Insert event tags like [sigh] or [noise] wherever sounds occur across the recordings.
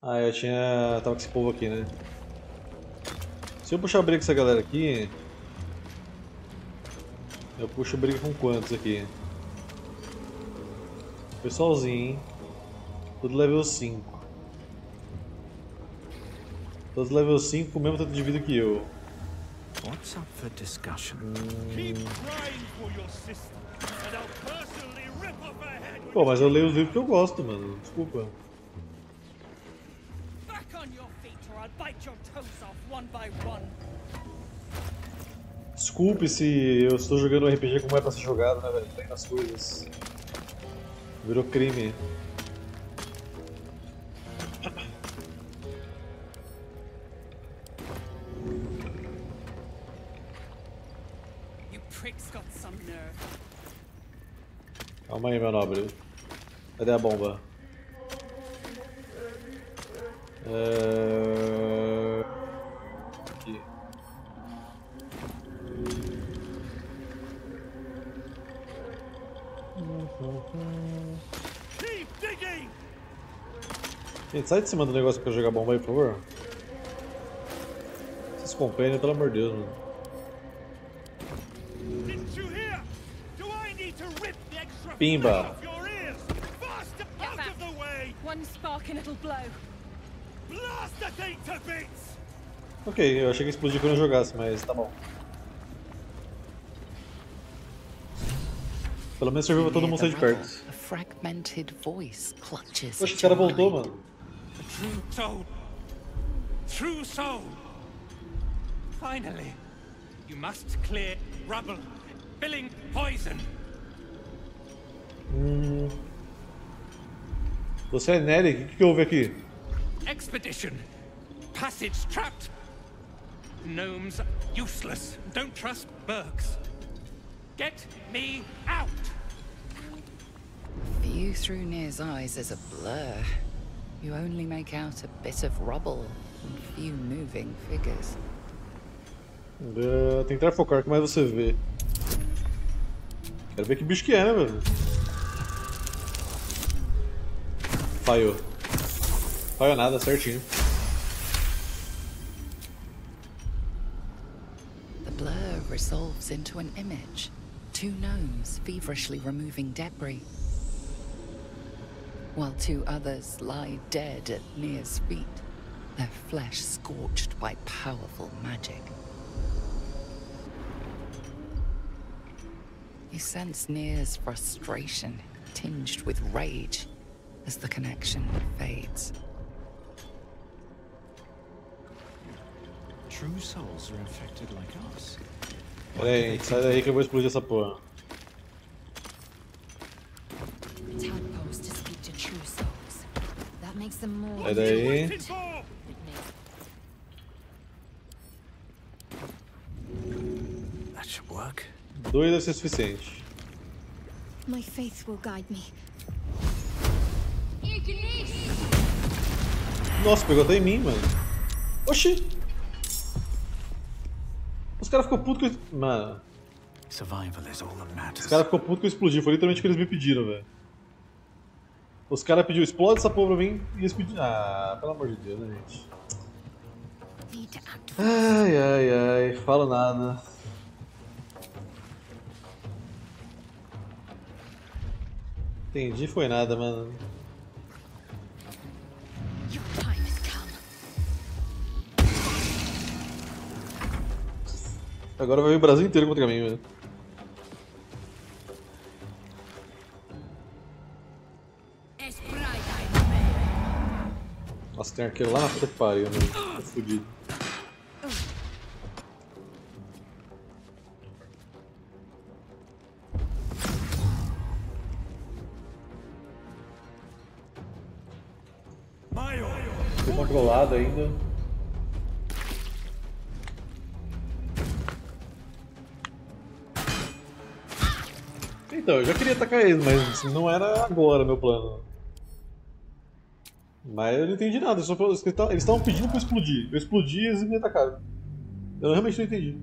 Ah, eu tinha. tava com esse povo aqui, né? Se eu puxar briga com essa galera aqui. Eu puxo briga com quantos aqui? Pessoalzinho, hein? Tudo level 5. Todos level 5 com o mesmo tanto de vida que eu. What's up for discussion? Keep crying for your sister, and I'll personally rip off her head. Pô, mas eu leio os livros que eu gosto, mano. Desculpa. Desculpe se eu estou jogando um RPG como é pra ser jogado, né, velho? Tem as coisas. Virou crime. Calma aí, meu nobre. Cadê a bomba? É... Gente, sai de cima do negócio pra eu jogar bomba aí, por favor. Esses companions, pelo amor de Deus, mano. Didn't you hear? Do I need to rip the extra Pimba. flesh off your ears? Faster, out back. of the way! One spark and it'll blow. Blast the thing to bits! Ok, eu achei que explodir quando eu jogasse, mas tá bom. Pelo menos serviu pra todo mundo sair de perto. A fragmented voice clutches Poxa, o cara voltou, mano. True soul. True soul. Finally, you must clear rubble, filling poison. Hum... Você é Nery? O que, que houve aqui? Expedition. Passage trapped. Gnomes useless. Don't trust Burks. Get me out. View through Near's eyes is a blur. You only make out a bit of rubble and few moving figures. Uh, tentar focar, o que mais você vê? Quero ver que bicho que é, né, velho? Falhou. Falhou nada, certinho. The blur resolves into an image. Two gnomes feverishly removing debris. While two others lie dead at Near's feet, their flesh scorched by powerful magic. You sense Near's frustration, tinged with rage, as the connection fades. True souls are infected like us. Pera aí, sai daí que eu vou explodir essa porra. Sai daí. Should work. Dois deve ser suficiente. My faith will guide me. Nossa, pegou até em mim, mano. Oxi! Os caras ficou puto que eu... Mano, Survival is all that matters. os caras ficou puto que eu explodi. Foi literalmente o que eles me pediram, velho. Os caras pediram, explode essa porra pra mim e eles pediram... Ah, pelo amor de Deus, né, gente? Ai, ai, ai. Falo nada. Entendi, foi nada, mano. Agora vai vir o Brasil inteiro contra mim, velho. Nossa, tem arqueiro lá na puta que pariu, mano. Tô fudido. Controlado ainda. Então, eu já queria atacar eles, mas não era agora meu plano. Mas eu não entendi nada, eles estavam pedindo pra eu explodir. Eu explodi e eles me atacaram. Eu realmente não entendi.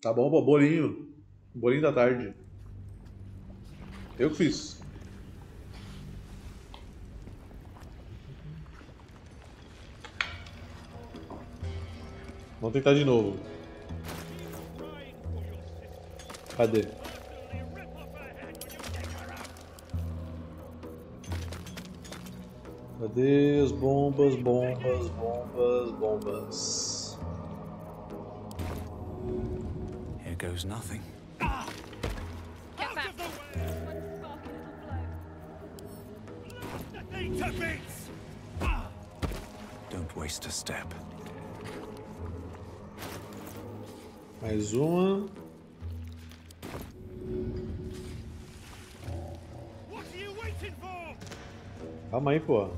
Tá bom, pô, bolinho. Bolinho da tarde. Eu que fiz. Vamos tentar de novo. Cadê? Cadê as bombas, bombas, bombas, bombas? Goes nothing. To bits! Don't waste a step. Mais uma. Calma aí, pô.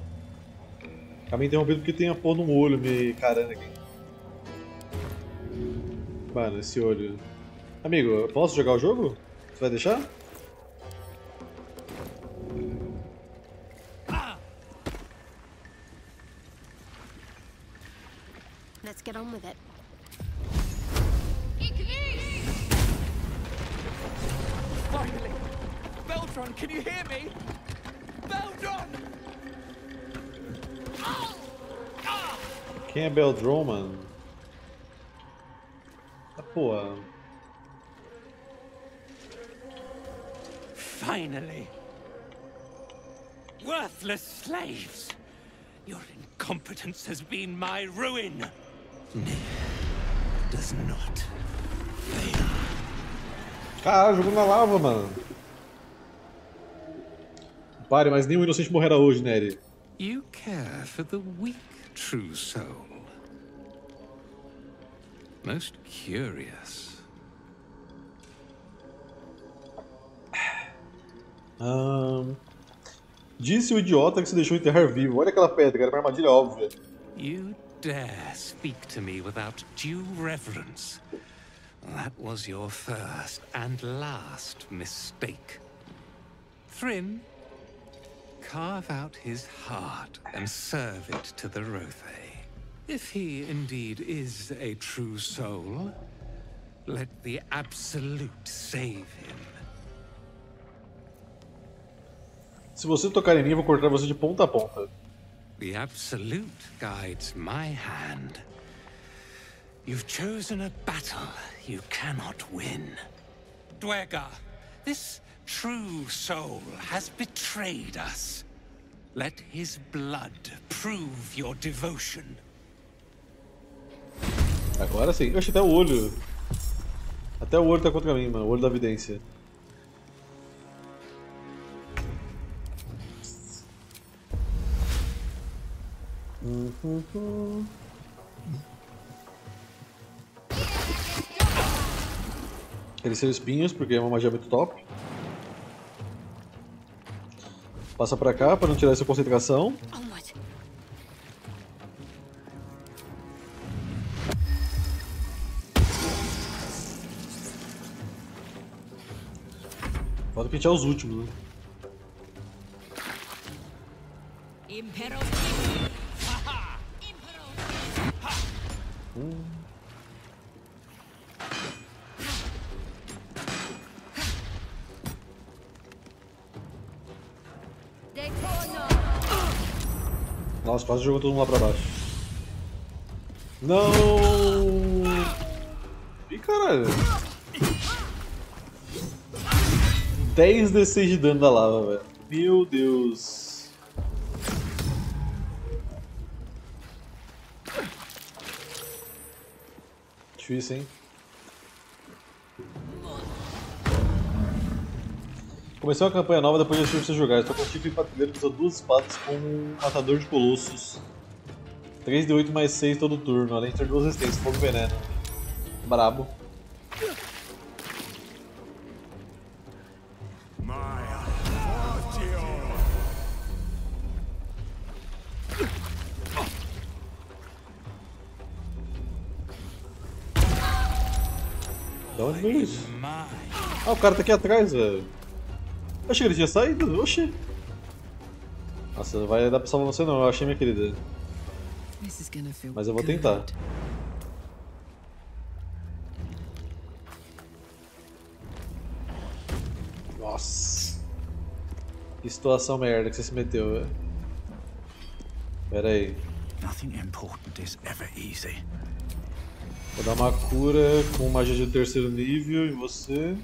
Acabei interrompendo porque tem a porra num olho me carando aqui. Mano, esse olho. Amigo, eu posso jogar o jogo? Você vai deixar? Let's get on with it. Finally! Beltron, can you hear me? Beltron! Quem é Beldroman? Ah, porra. Finally! Worthless slaves! Your incompetence has been my ruin! Nick does not fail. Caralho, jogou na lava, mano. Pare, mas nenhum inocente morrerá hoje, Nery. You care for the weak, true soul. Most curious. Ahn, Disse o idiota que se deixou enterrar vivo. Olha aquela pedra, era uma armadilha óbvia. You dare speak to me without due reverence. That was your first and last mistake. Thryn, carve out his heart and serve it to the Rothe. If he indeed is a true soul, let the Absolute save him. Se você tocar em mim, eu vou cortar você de ponta a ponta. The Absolute guides my hand. You've chosen a battle you cannot win. Dwega, this true soul has betrayed us. Let his blood prove your devotion. Agora sim. Eu achei até o olho. Até o olho tá contra mim, mano. O olho da vidência. Crescer espinhos, porque é uma magia muito top. Passa pra cá pra não tirar essa concentração. Falta pentear os últimos, né? Nossa, quase jogou todo mundo lá pra baixo. Não! Ih, caralho. 10 D6 de dano da lava, velho. Meu Deus. Difícil, hein? Comecei uma campanha nova depois de assistir você jogar. Estou com o Chifre Patrulheiro que usa duas espadas com um matador de colossos. 3 de 8 mais 6 todo turno, além de ter duas resistências, fogo veneno. Brabo. Da onde veio isso? Ah, o cara tá aqui atrás, velho. Achei que ele tinha saído, oxi. Nossa, não vai dar pra salvar você não, eu achei minha querida. Mas eu vou tentar. Nossa. Que situação merda que você se meteu, velho. Pera aí. Vou dar uma cura com magia de terceiro nível em você.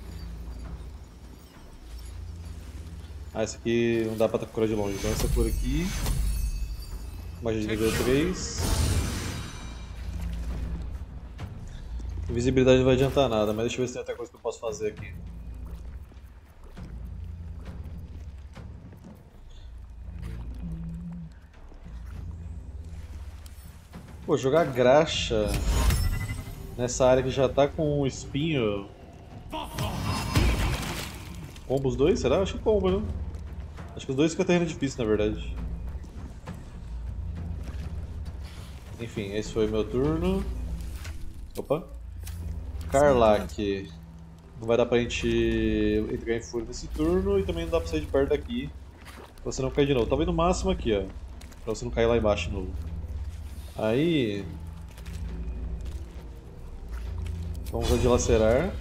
Ah, esse aqui não dá pra curar de longe, então essa cura aqui. Magia de nível 3. Invisibilidade não vai adiantar nada, mas deixa eu ver se tem outra coisa que eu posso fazer aqui. Pô, jogar graxa nessa área que já tá com um espinho. Combo os dois? Será? Acho que combo, né? Acho que os dois ficam terreno difícil, na verdade. Enfim, esse foi meu turno. Opa. Karlak. Não vai dar pra gente entrar em fúria nesse turno e também não dá pra sair de perto daqui. Pra você não cair de novo. Talvez no máximo aqui, ó. Pra você não cair lá embaixo de novo. Aí. Vamos a dilacerar.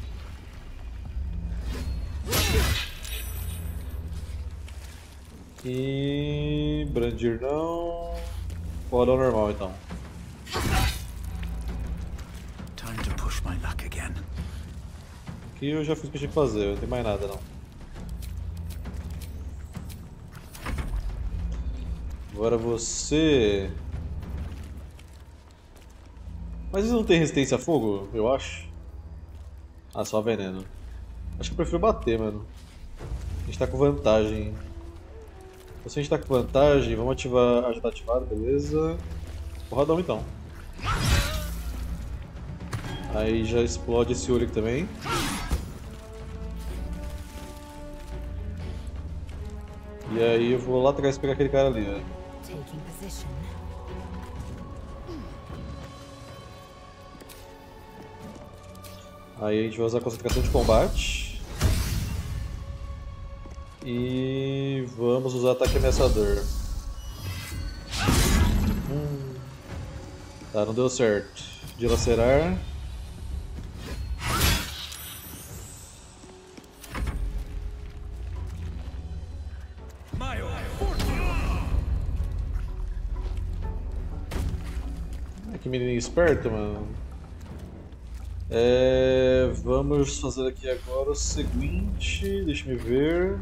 E. Brandir não. Ao normal então. Time to push my luck again. Aqui eu já fiz o que eu tinha que fazer, não tem mais nada não. Agora você. Mas eles não têm resistência a fogo, eu acho. Ah, só veneno. Acho que eu prefiro bater, mano. A gente tá com vantagem. Se a gente tá com vantagem, vamos ativar. Tá ativado, beleza. Porradão então. Aí já explode esse olho aqui também. E aí eu vou lá atrás pegar aquele cara ali, ó. Position. Aí a gente vai usar concentração de combate. E vamos usar ataque ameaçador. Hum. Tá, não deu certo. Dilacerar. Ah, Que menininho esperto, mano. É, vamos fazer aqui agora o seguinte, deixa me ver.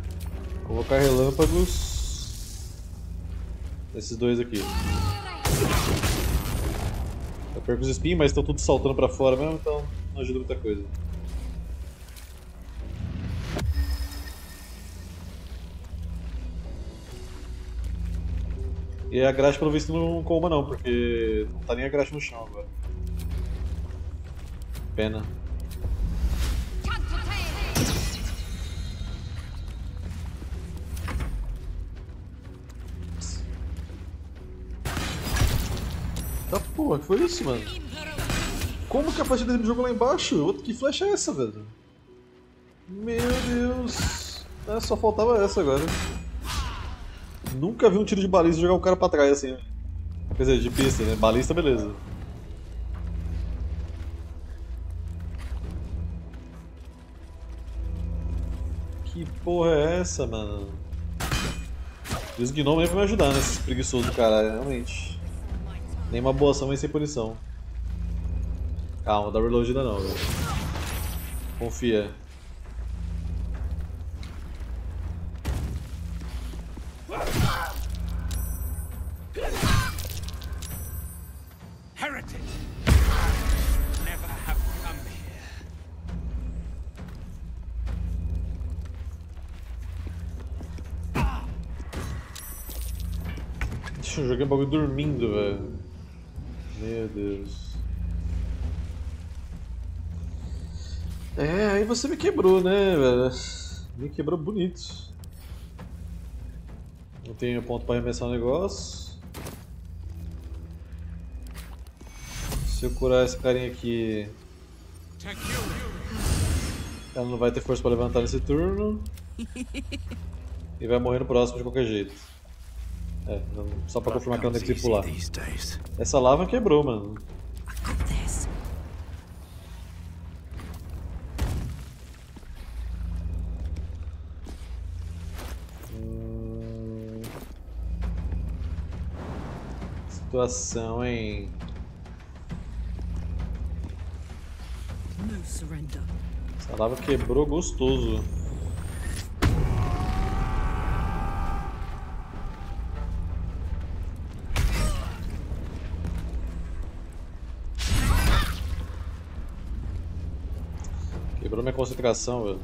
Colocar relâmpagos. Esses dois aqui. Eu perco os espinhos, mas estão tudo saltando pra fora mesmo, então não ajuda muita coisa. E a graxa pelo visto não coma não, porque não tá nem a graxa no chão agora. Pena. Tá porra, que foi isso, mano? Como que a flecha dele me jogou lá embaixo? Que flecha é essa, velho? Meu Deus. É, só faltava essa agora. Nunca vi um tiro de balista jogar o cara pra trás assim. Quer dizer, de pista, né? Balista, beleza. Que porra é essa, mano? E os gnomos nem vão me ajudar nesses preguiçosos do caralho, realmente. Nenhuma boa ação vai ser punição. Calma, dá reload ainda não, velho. Confia. Ixi, Eu joguei o bagulho dormindo, velho. Meu Deus. É, aí você me quebrou, né, velho? Me quebrou bonito. Não tenho ponto pra arremessar o negócio. Se eu curar esse carinha aqui, ela não vai ter força pra levantar nesse turno. [laughs] E vai morrer no próximo de qualquer jeito. É, só pra confirmar que eu não tenho que pular. Essa lava quebrou, mano. Hum... Situação, hein? Essa lava quebrou gostoso. Concentração, velho.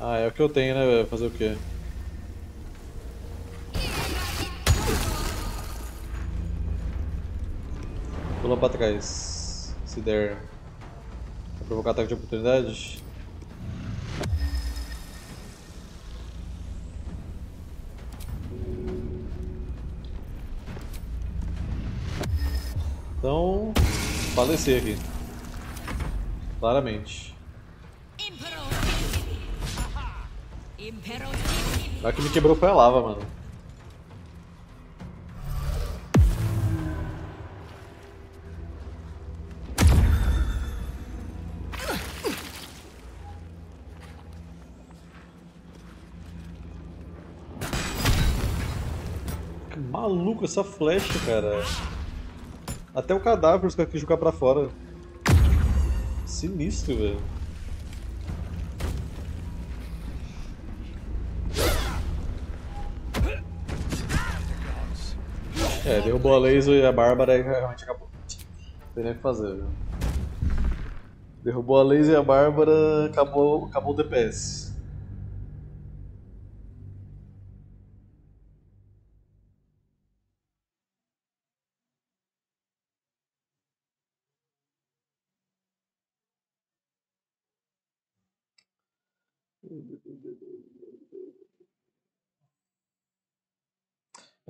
Ah, é o que eu tenho, né, velho? Fazer o quê? Pula pra trás. Se der. Vai provocar ataque de oportunidade? Então. Falecer aqui. Claramente. A que me quebrou foi a lava, mano. Maluco essa flecha, cara. Até o cadáver os caras jogar pra fora. Sinistro, velho. É, derrubou a laser e a Bárbara e realmente acabou. Não tem nem o que fazer, viu? Derrubou a laser e a Bárbara, acabou, acabou o DPS.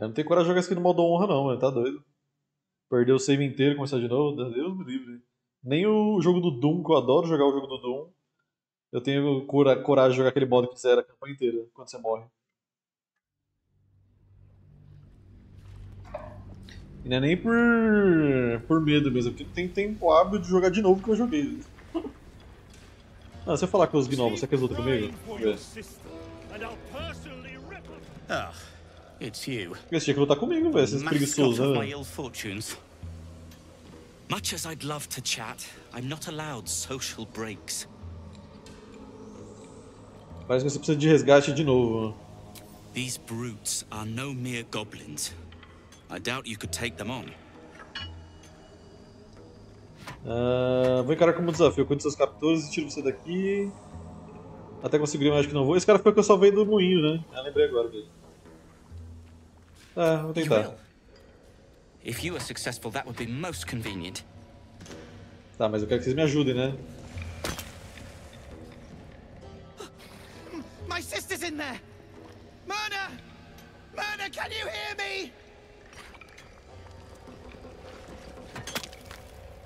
Eu não tenho coragem de jogar isso aqui no modo honra não, mano, tá doido. Perder o save inteiro e começar de novo, Deus me livre. Nem o jogo do Doom, que eu adoro jogar o jogo do Doom, eu tenho cora- coragem de jogar aquele modo que zera a campanha inteira, quando você morre. E não é nem por, por medo mesmo, porque não tem tempo hábil de jogar de novo que eu joguei. [laughs] Ah, se eu falar com os gnomos, você quer lutar comigo? Ah, it's you. Você tinha que lutar comigo, velho, esses preguiçosos, né? my ill fortunes. Much as I'd love to chat, I'm not allowed social breaks. Parece que você precisa de resgate de novo. These brutes are no mere goblins. I doubt you could take them on. Ah, vou encarar como desafio. Dos seus captores e tiro você daqui. Até conseguir, mas acho que não vou. Esse cara foi que eu salvei do moinho, né? Ah, lembrei agora dele. Ah, vou tentar. If you are successful, that would be most convenient. Tá, mas eu quero que vocês me ajudem, né? My sister's in there! Myrna! Myrna, can you hear me?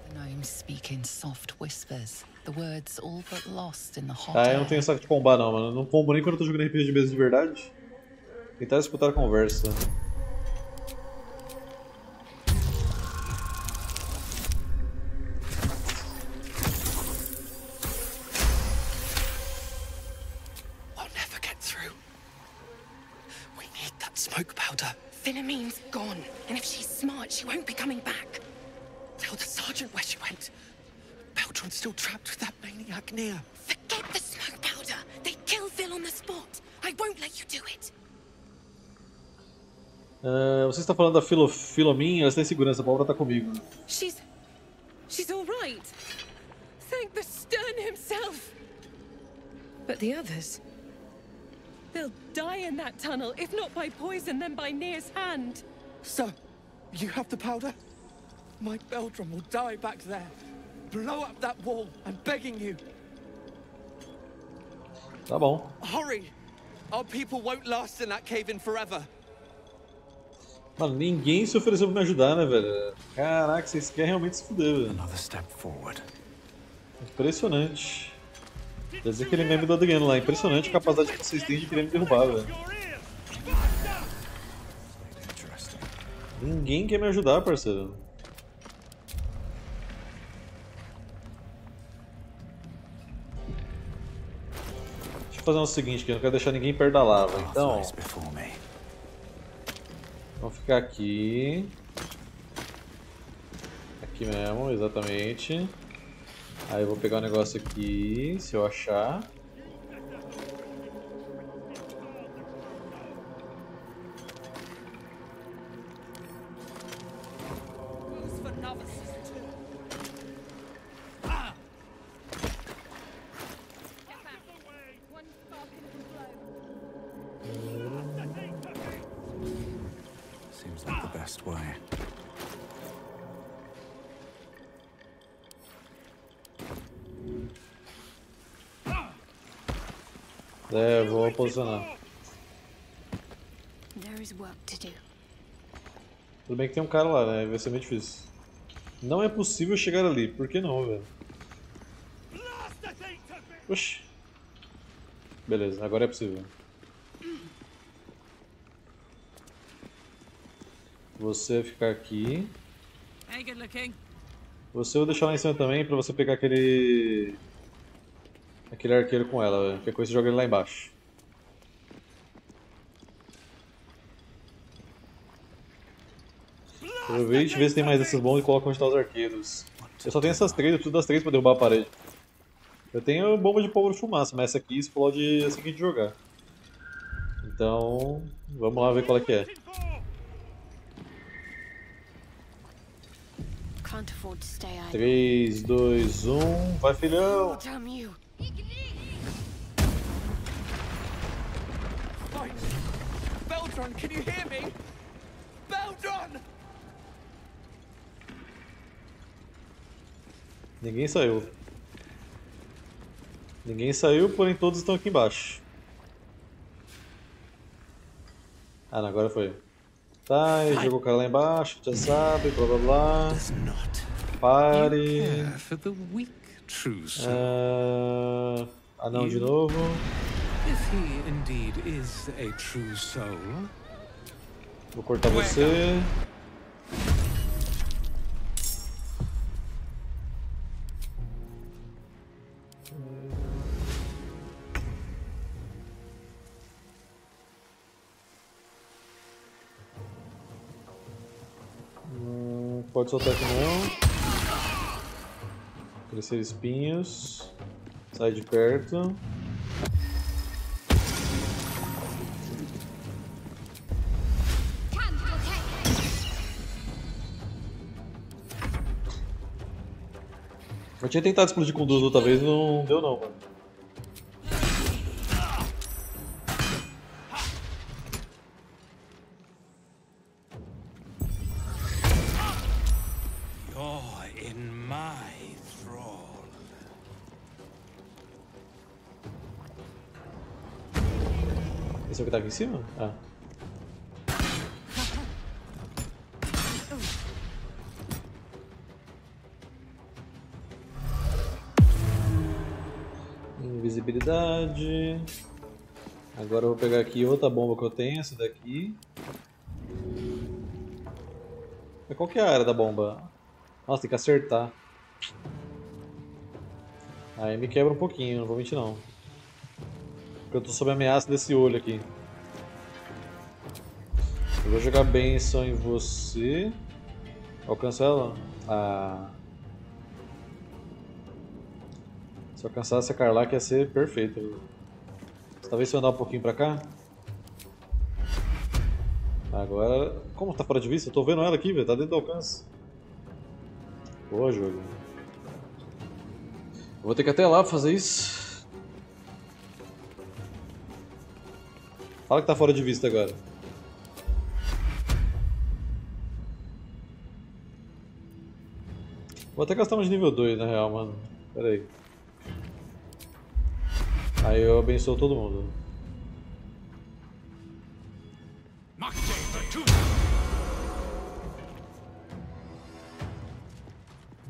The gnomes speak in soft whispers, the words all but lost in the hot Ah, eu não tenho saco de pombar não, mano. Eu não pombo nem quando eu tô jogando RPG de mesa de verdade. Tentar escutar a conversa. Near. Forget the smoke powder. They'd kill Phil on the spot. I won't let you do it. Ah, você está falando da Filo, Filomin, ela está em segurança, a palavra tá comigo. She's. She's all right. Thank the Stern himself. But the others. They'll die in that tunnel, if not by poison, then by Near's hand. So, you have the powder? My Beldrum will die back there. Blow up that wall. I'm begging you. Tá bom. Hurry! Our people won't last in that cave-in forever. Mano, ninguém se ofereceu pra me ajudar, né, velho? Caraca, vocês querem realmente se fuder, velho. Another step forward. Impressionante. Quer dizer aquele meme do Adriano lá, impressionante a capacidade que vocês têm de querer me derrubar, velho. Ninguém quer me ajudar, parceiro. Fazer o seguinte, que eu não quero deixar ninguém perto da lava. Então, vamos ficar aqui. Aqui mesmo, exatamente. Aí eu vou pegar o negócio aqui, se eu achar. Vou posicionar. There is work to do. Tudo bem que tem um cara lá, né? Vai ser meio difícil. Não é possível chegar ali. Por que não, velho? Oxi. Beleza, agora é possível. Você vai ficar aqui. Você eu vou deixar lá em cima também pra você pegar aquele. aquele arqueiro com ela, velho. Qualquer coisa você joga ele lá embaixo. Aproveite e vê se tem mais desses bons e coloca onde estão os arqueiros. Eu só tenho essas três, eu preciso das três pra derrubar a parede. Eu tenho bomba de pólvora de fumaça, mas essa aqui explode assim que a gente jogar. Então, vamos lá ver qual é que é. For! Can't afford to stay idle. 3, 2, 1, vai filhão! Beldron, can you hear me? Beldron! Ninguém saiu. Ninguém saiu, porém todos estão aqui embaixo. Ah, não, agora foi. Tá, ele jogou o cara lá embaixo, já sabe, blá blá blá. Pare. Ah, ah não, de novo. Vou cortar você. Pode soltar aqui não. Crescer espinhos. Sai de perto. Eu tinha tentado explodir com duas outra vez, não deu não, mano. Aqui em cima? Ah. Invisibilidade. Agora eu vou pegar aqui outra bomba que eu tenho, essa daqui. Qual que é a área da bomba? Nossa, tem que acertar. Aí me quebra um pouquinho, não vou mentir não. Porque eu tô sob ameaça desse olho aqui. Eu vou jogar benção em você. Alcanço ela? Ah. Se eu alcançasse a Carlac ia ser perfeito. Talvez se eu andar um pouquinho pra cá. Agora. Como tá fora de vista? Eu tô vendo ela aqui, velho. Tá dentro do alcance. Boa jogo. Eu vou ter que até lá fazer isso. Fala que tá fora de vista agora. Vou até gastar mais nível 2 na real, mano. Pera aí. Aí eu abençoo todo mundo.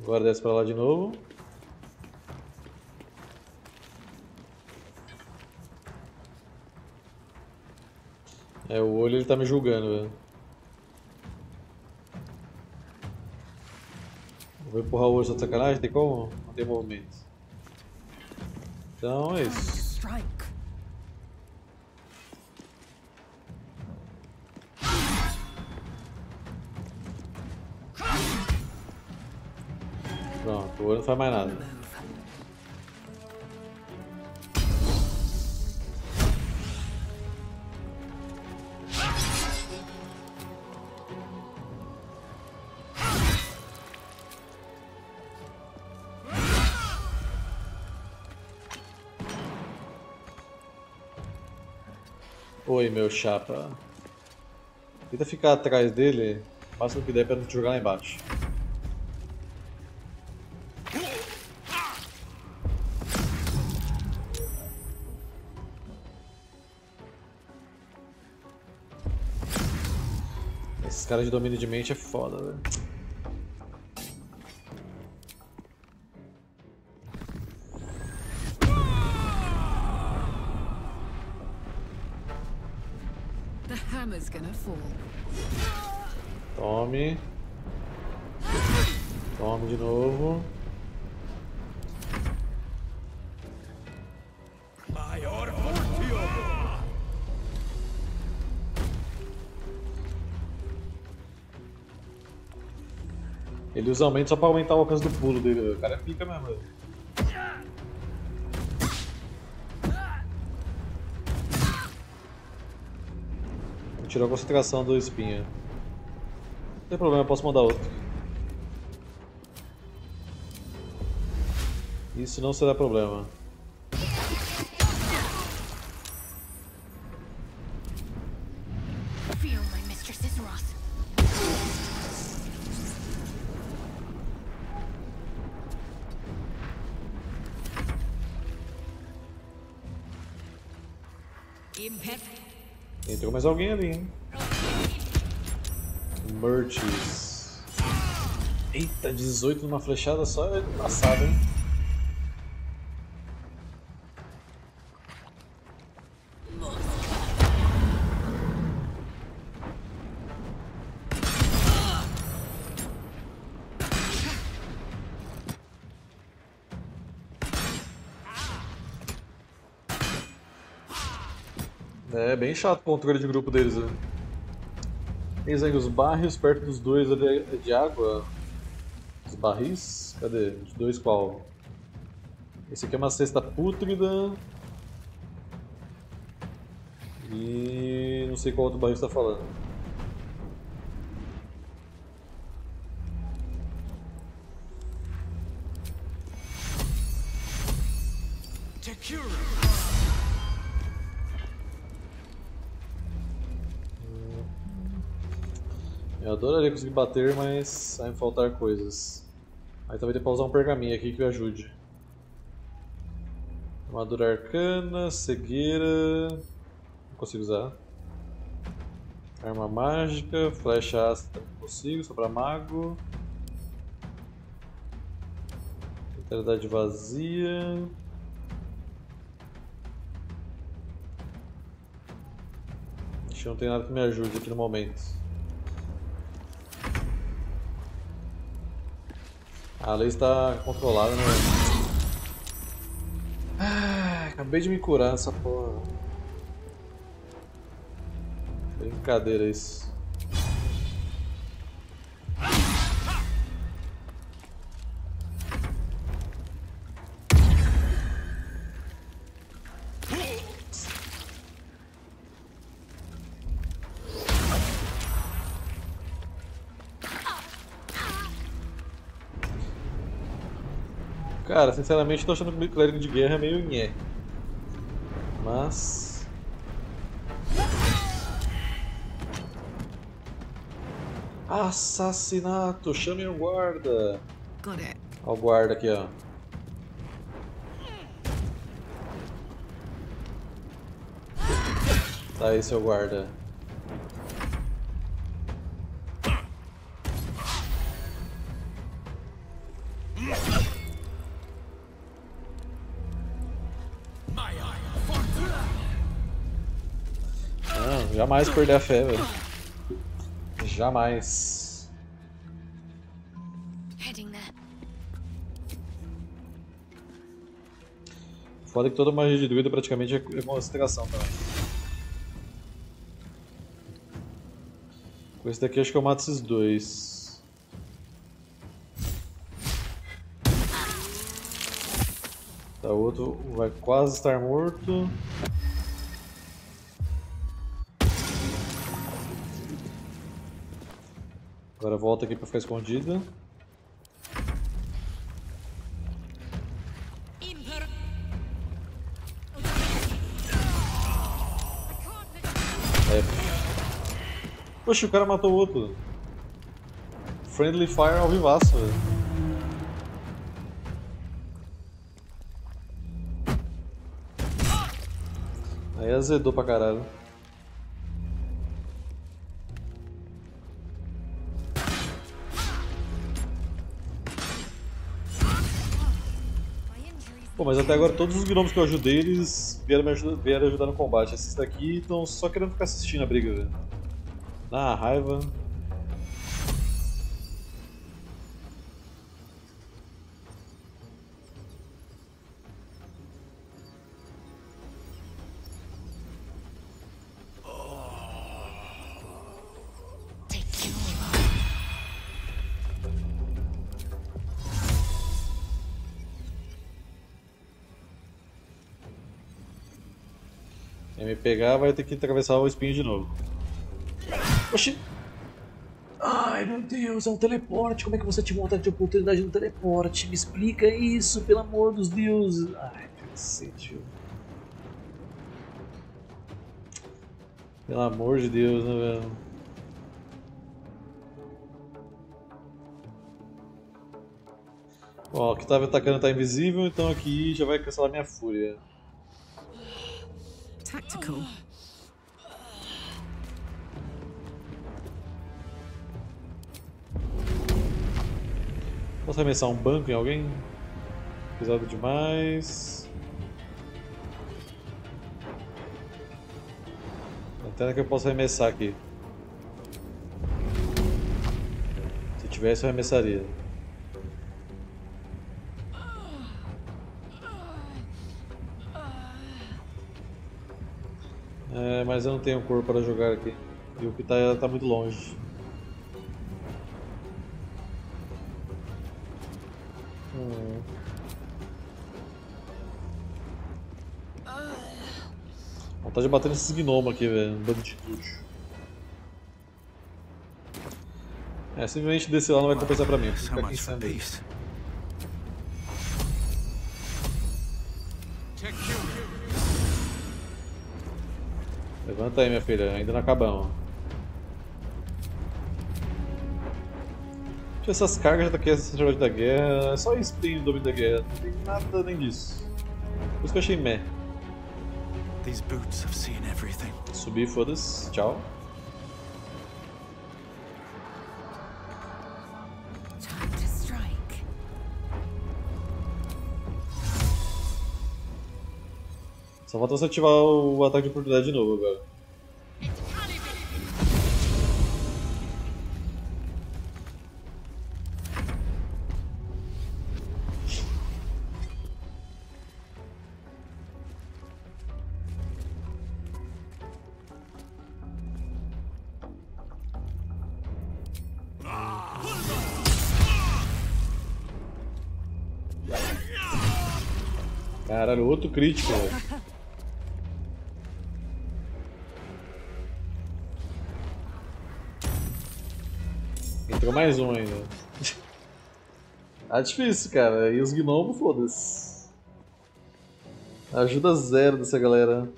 Agora desce pra lá de novo. É, o olho ele tá me julgando, velho. Vou empurrar o urso de sacanagem, tem como? Não tem movimento. Então é isso. Pronto, o olho não faz mais nada. Meu chapa. Tenta ficar atrás dele, o que der pra não te jogar lá embaixo. Esses caras de domínio de mente é foda, velho. Ele usa aumento só pra aumentar o alcance do pulo dele. O cara pica mesmo. velho. Tirou a concentração do espinha. Não tem problema, eu posso mandar outro. Isso não será problema. Mais alguém ali, hein? Merches. Eita, 18 numa flechada só é passado, hein? É bem chato o controle de grupo deles. Né? Aí os barris perto dos dois ali é de água. Os barris? Cadê? Os dois qual? Esse aqui é uma cesta pútrida. E não sei qual outro barril está falando. Adoraria conseguir bater, mas vai me faltar coisas. Aí talvez dê pra usar um pergaminho aqui que ajude. Armadura arcana, cegueira. Não consigo usar. Arma mágica, flecha ácida não consigo, só pra mago. Vitalidade vazia. Acho que não tem nada que me ajude aqui no momento. A lei está controlada, né? Ah, acabei de me curar nessa porra. Brincadeira isso. Cara, sinceramente tô achando que o clérigo de guerra é meio nhé. Mas. Assassinato! Chame o guarda! Ó o guarda aqui, ó. Tá aí, seu guarda. Jamais perder a fé, velho. Jamais. Foda que toda magia de druida praticamente é, é concentração também. Com esse daqui acho que eu mato esses dois. Tá, o outro vai quase estar morto. Agora volta aqui pra ficar escondida. É. Poxa, o cara matou o outro. Friendly Fire ao vivaço, velho. Aí azedou pra caralho. Mas até agora todos os gnomos que eu ajudei, eles vieram me ajudar, vieram ajudar no combate. Esses daqui estão só querendo ficar assistindo a briga, velho. Na raiva. Pegar vai ter que atravessar o espinho de novo. Oxi! Ai meu Deus, é um teleporte. Como é que você tinha vontade de oportunidade no teleporte? Me explica isso, pelo amor dos deuses. Ai, cacete. Pelo amor de Deus, né, velho? Ó, o que tava atacando tá invisível, então aqui já vai cancelar minha fúria. Tactical. Posso arremessar um banco em alguém? Pesado demais. Lanterna que eu posso arremessar aqui. Se tivesse, eu arremessaria. É, mas eu não tenho cor para jogar aqui. E o que tá, tá muito longe. Hum. Vontade de bater nesses gnomos aqui, velho. Bando de tucho. É, simplesmente descer lá não vai compensar pra mim. Ficar aqui Levanta aí, minha filha. Ainda não acabamos. Tinha essas cargas daqui, essa jogos da guerra. É só isso que tem o domínio da guerra. Não tem nada além disso. Por isso que eu achei meh. These boots have seen everything. Subir, foda-se. Tchau. Só falta você ativar o ataque de oportunidade de novo agora. Crítico, velho. Entrou mais um ainda. [laughs] Tá difícil, cara. E os gnomos, foda-se. Ajuda zero dessa galera.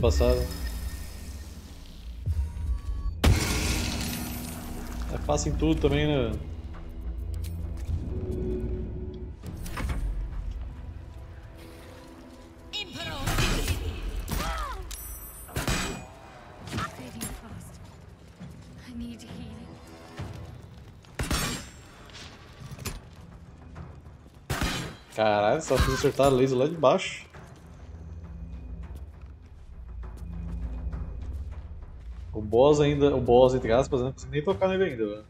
passada. É fácil em tudo também, né? Caralho, só fiz acertar a laser lá de baixo. Boss ainda, o boss entre aspas, eu não consigo nem tocar nele ainda, velho.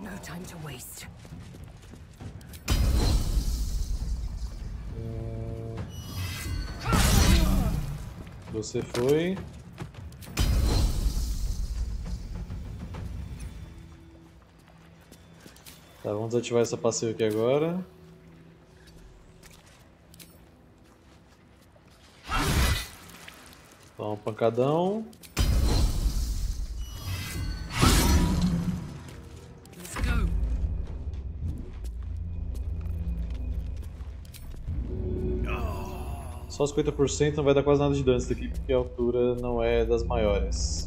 No time to waste. Você foi. Tá, vamos desativar essa passiva aqui agora. Dá um pancadão. Só 50% não vai dar quase nada de dano daqui, porque a altura não é das maiores.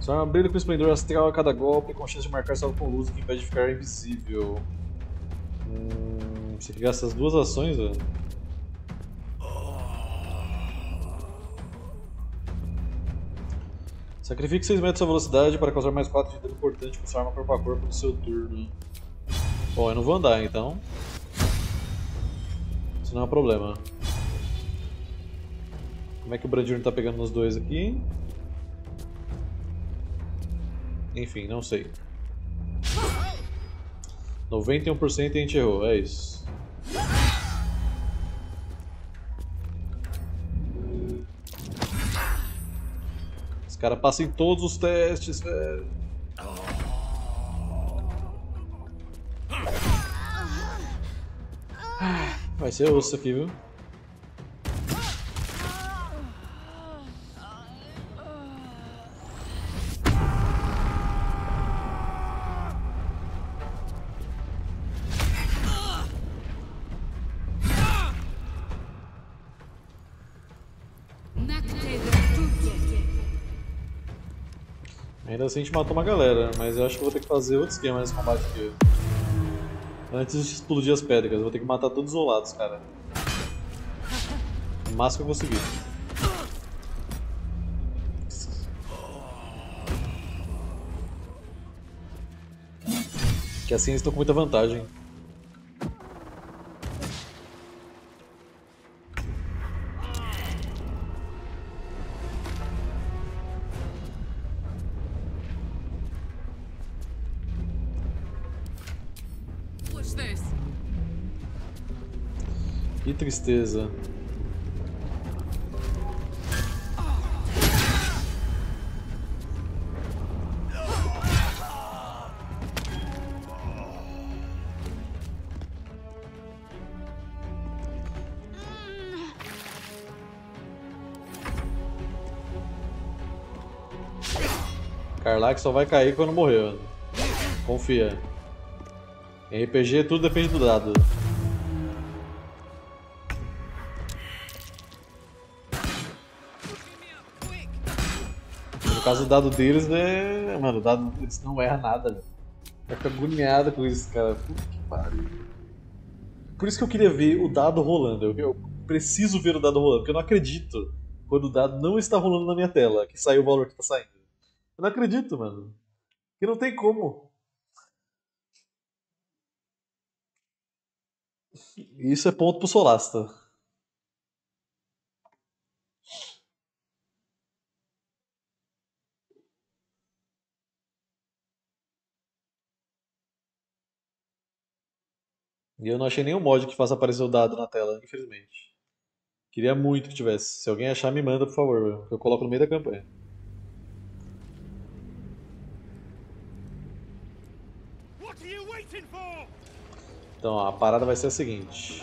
Só uma brilha com esplendor astral a cada golpe, com chance de marcar salvo com luz, que impede de ficar invisível. Hum, você gasta as duas ações, velho. Sacrifique 6 metros de sua velocidade para causar mais 4 de dano importante com sua arma corpo a corpo no seu turno. Bom, eu não vou andar então. Isso não é um problema. Como é que o Brandir tá pegando nos dois aqui? Enfim, não sei. 91% e a gente errou, é isso. Os caras passam em todos os testes, velho. Vai ser osso aqui, viu? Assim a gente matou uma galera, mas eu acho que vou ter que fazer outro esquema nesse combate aqui. Antes de explodir as pedras, vou ter que matar todos isolados, cara. O máximo que eu conseguir. Que assim eles estão com muita vantagem. Tristeza. Karlak só vai cair quando morrer. Confia. Em RPG tudo depende do dado. Caso do dado deles, né. Mano, o dado deles não erra nada, velho. Eu agoniado com isso, cara. Puta que pariu. Por isso que eu queria ver o dado rolando. Eu, eu preciso ver o dado rolando, porque eu não acredito quando o dado não está rolando na minha tela, que saiu o valor que está saindo. Eu não acredito, mano. Que não tem como. Isso é ponto pro Solasta. E eu não achei nenhum mod que faça aparecer o dado na tela, infelizmente. Queria muito que tivesse. Se alguém achar, me manda, por favor. meu. Eu coloco no meio da campanha. Então, ó, a parada vai ser a seguinte.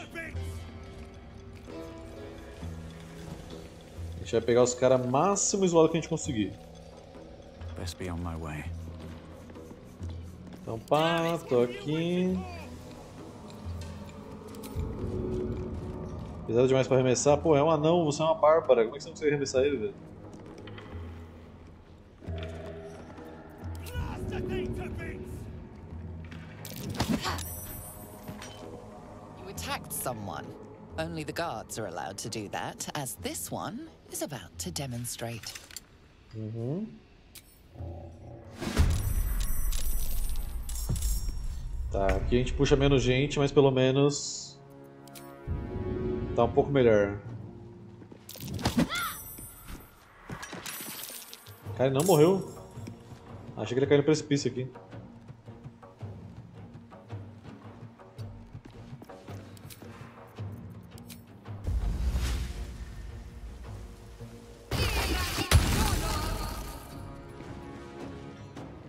A gente vai pegar os caras máximo isolados que a gente conseguir. Então, pá, tô aqui. Pesado demais pra arremessar. Pô, é um anão, você é uma bárbara. Como é que você não consegue arremessar ele, velho? You attack attacked someone. Only the guards are allowed to do that, as this one is about to demonstrate. Tá, aqui a gente puxa menos gente, mas pelo menos tá um pouco melhor. Cara, não morreu. Achei que ele ia cair no precipício aqui.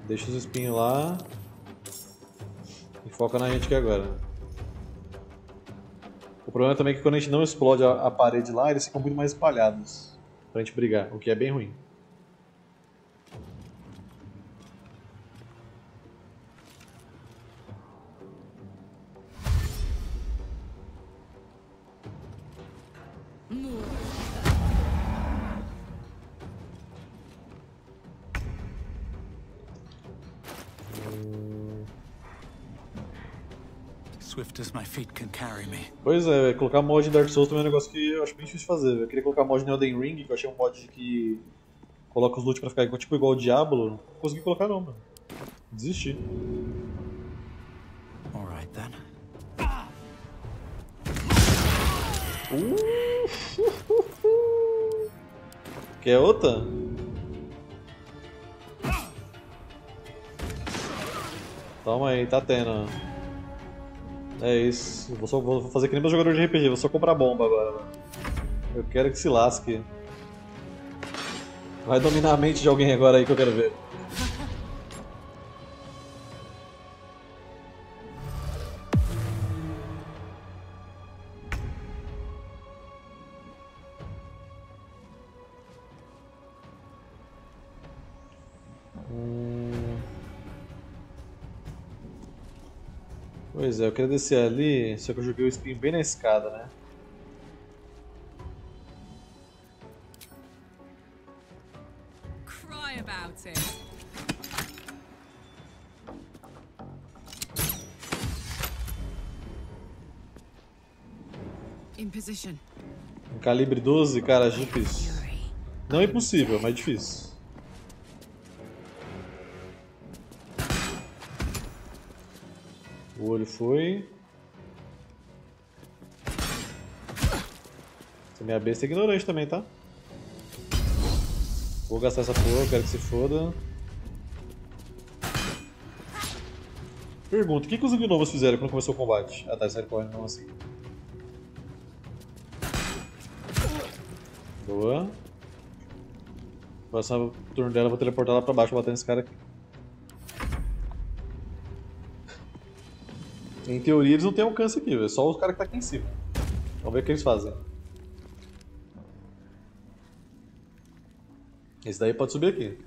Deixa os espinhos lá. E foca na gente aqui agora. O problema também é que quando a gente não explode a, a parede lá, eles ficam muito mais espalhados. Pra gente brigar, o que é bem ruim. Pois é, colocar mod em Dark Souls também é um negócio que eu acho bem difícil de fazer. Eu queria colocar mod no Elden Ring, que eu achei um mod que coloca os loot pra ficar tipo igual o Diablo. Não consegui colocar não, mano. Desisti. Alright then. [laughs] Quer outra? Toma aí, tá tendo. É isso. Vou, só, vou fazer que nem meu jogador de RPG, vou só comprar bomba agora. mano. Eu quero que se lasque. Vai dominar a mente de alguém agora aí que eu quero ver. Pois é, eu queria descer ali, só que eu joguei o espinho bem na escada, né? Cry about it. In position. Um calibre 12, cara, difícil. Não é impossível, mas difícil. O olho foi. Essa minha besta é ignorante também, tá? Vou gastar essa porra, quero que se foda. Pergunta, o que, que os Gnomos fizeram quando começou o combate? Ah tá, eles saíram não assim. Boa. Próximo turno dela, vou teleportar lá pra baixo, bater nesse cara aqui. Em teoria eles não têm alcance aqui, é só os caras que tá aqui em cima. Vamos ver o que eles fazem. Esse daí pode subir aqui.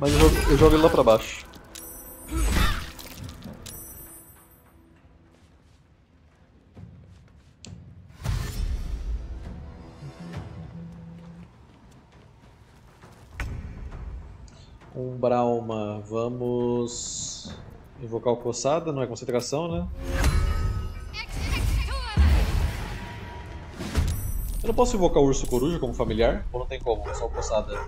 Mas eu jogo, eu jogo ele lá pra baixo. Vamos invocar o coçada, não é concentração, né? Eu não posso invocar o urso coruja como familiar? Ou não tem como? É só o coçada.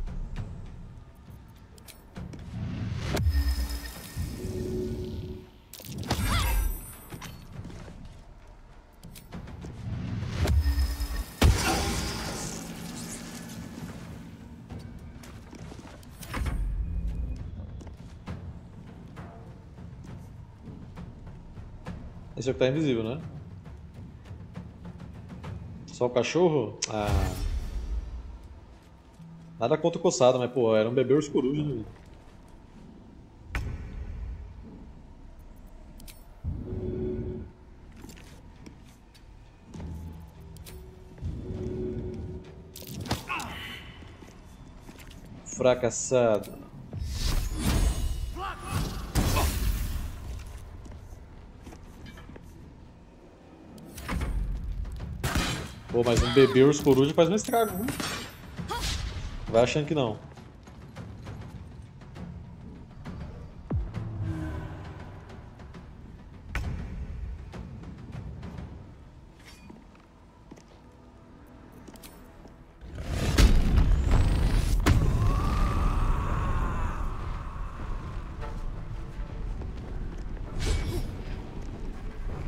O que tá invisível, né? Só o cachorro? Ah. Nada contra o coçada, mas pô, era um bebê urso coruja, né? Fracassado. Pô, mas um bebê urso coruja faz um estrago. Vai achando que não.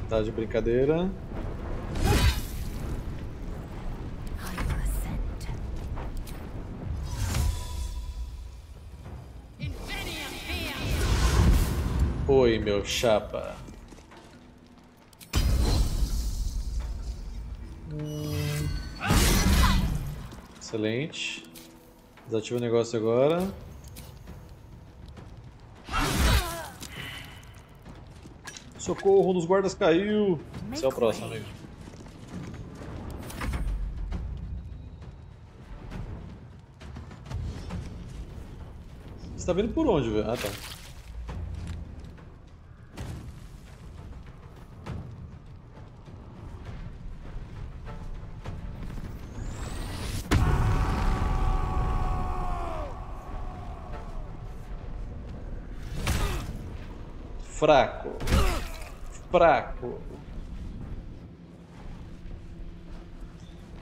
Tá de brincadeira. Meu chapa. Excelente. Desativa o negócio agora. Socorro, um dos guardas caiu. Esse é o próximo, amigo. Você tá vindo por onde, velho? Ah, tá. Fraco. Fraco.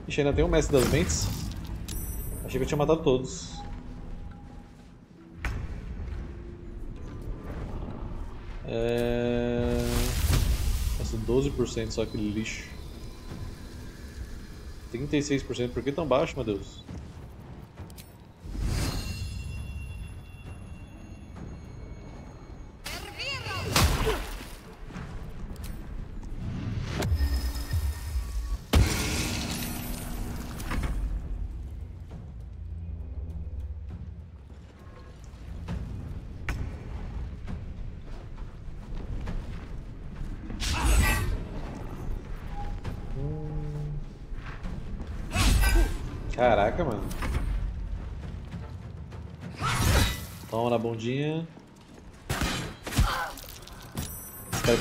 Ixi, ainda tem um mestre das mentes. Achei que eu tinha matado todos. É... Nossa, 12% só aquele lixo. 36%, por que tão baixo, meu Deus?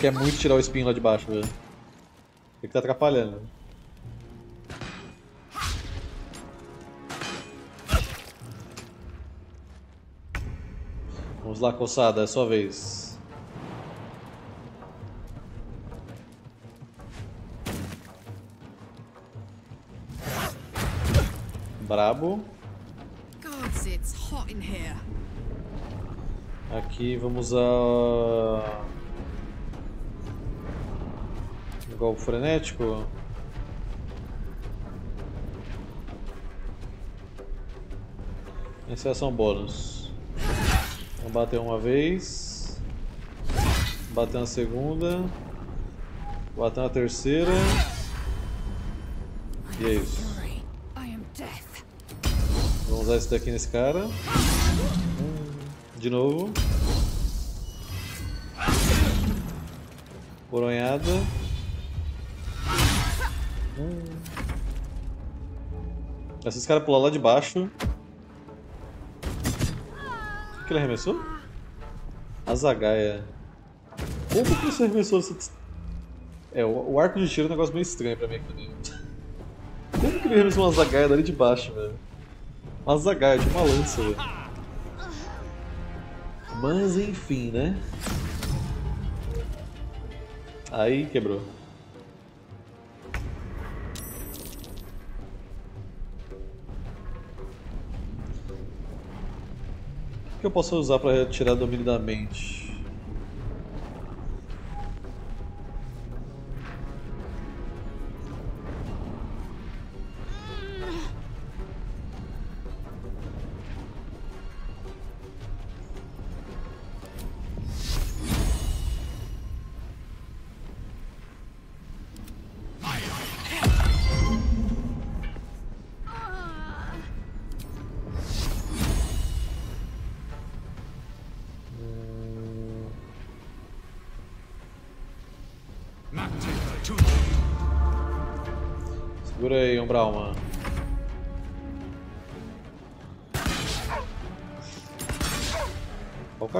Quer muito tirar o espinho lá de baixo, velho. Ele que tá atrapalhando. Vamos lá, coçada, é sua vez. Brabo. Gods, it's hot in here. Aqui vamos a golpe frenético. Essa é bônus. Vamos bater uma vez. Bater uma segunda. Bater uma terceira. E é isso. Vamos usar esse daqui nesse cara. De novo. Coronhada. Esses caras pular lá de baixo. O que ele arremessou? A Zagaia. Como que você arremessou essa... É, o, arco de tiro é um negócio meio estranho pra mim aqui. Como que ele arremessou uma Zagaia dali de baixo, velho? Uma Zagaia, de uma lança, velho. Mas enfim, né? Aí quebrou. Que eu posso usar para tirar domínio da mente?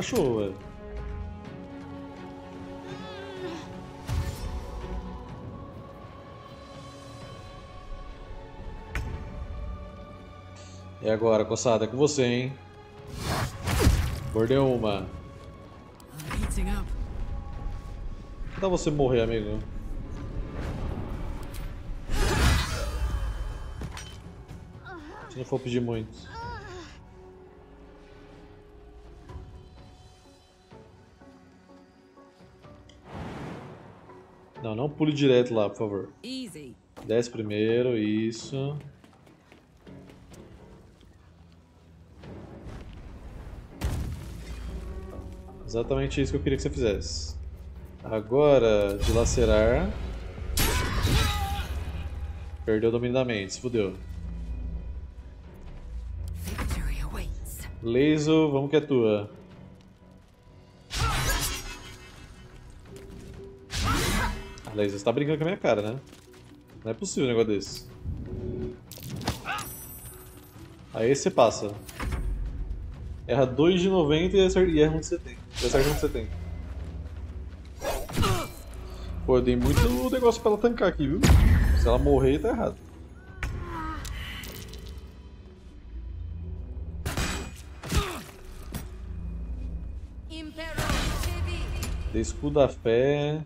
Cachorro. E agora, coçada, é com você, hein? Mordeu uma. Tal você morrer, amigo? Se não for pedir muito. Não, não pule direto lá, por favor. Easy. Desce primeiro, isso. Exatamente isso que eu queria que você fizesse. Agora, dilacerar. Perdeu o domínio da mente, se fudeu. Laser, vamos que é tua. Laser, você tá brincando com a minha cara, né? Não é possível um negócio desse. Aí você passa. Erra 2 de 90 e e erra 1 de 70. E acerta 1 de 70. Pô, eu dei muito negócio pra ela tancar aqui, viu? Se ela morrer, tá errado. Dei escudo da fé.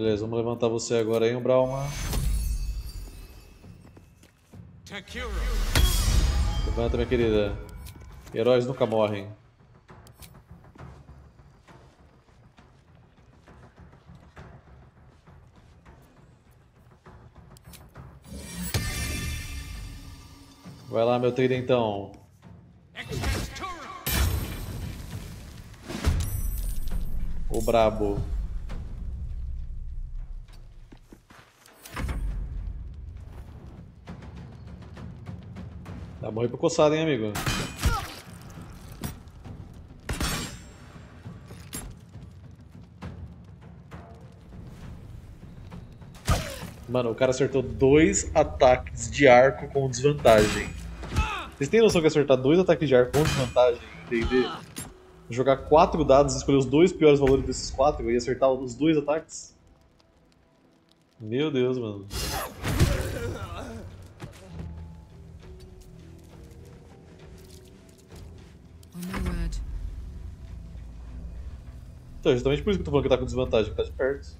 Beleza, vamos levantar você agora aí, Umbralma. Levanta, minha querida. Heróis nunca morrem. Vai lá, meu tridentão. O brabo. Morrer por coçada, hein, amigo? Mano, o cara acertou dois ataques de arco com desvantagem. Vocês têm noção que acertar dois ataques de arco com desvantagem em D&D? Jogar quatro dados escolher os dois piores valores desses quatro e acertar os dois ataques? Meu Deus, mano. Então, justamente por isso que eu tô falando que tá com desvantagem, que tá de perto.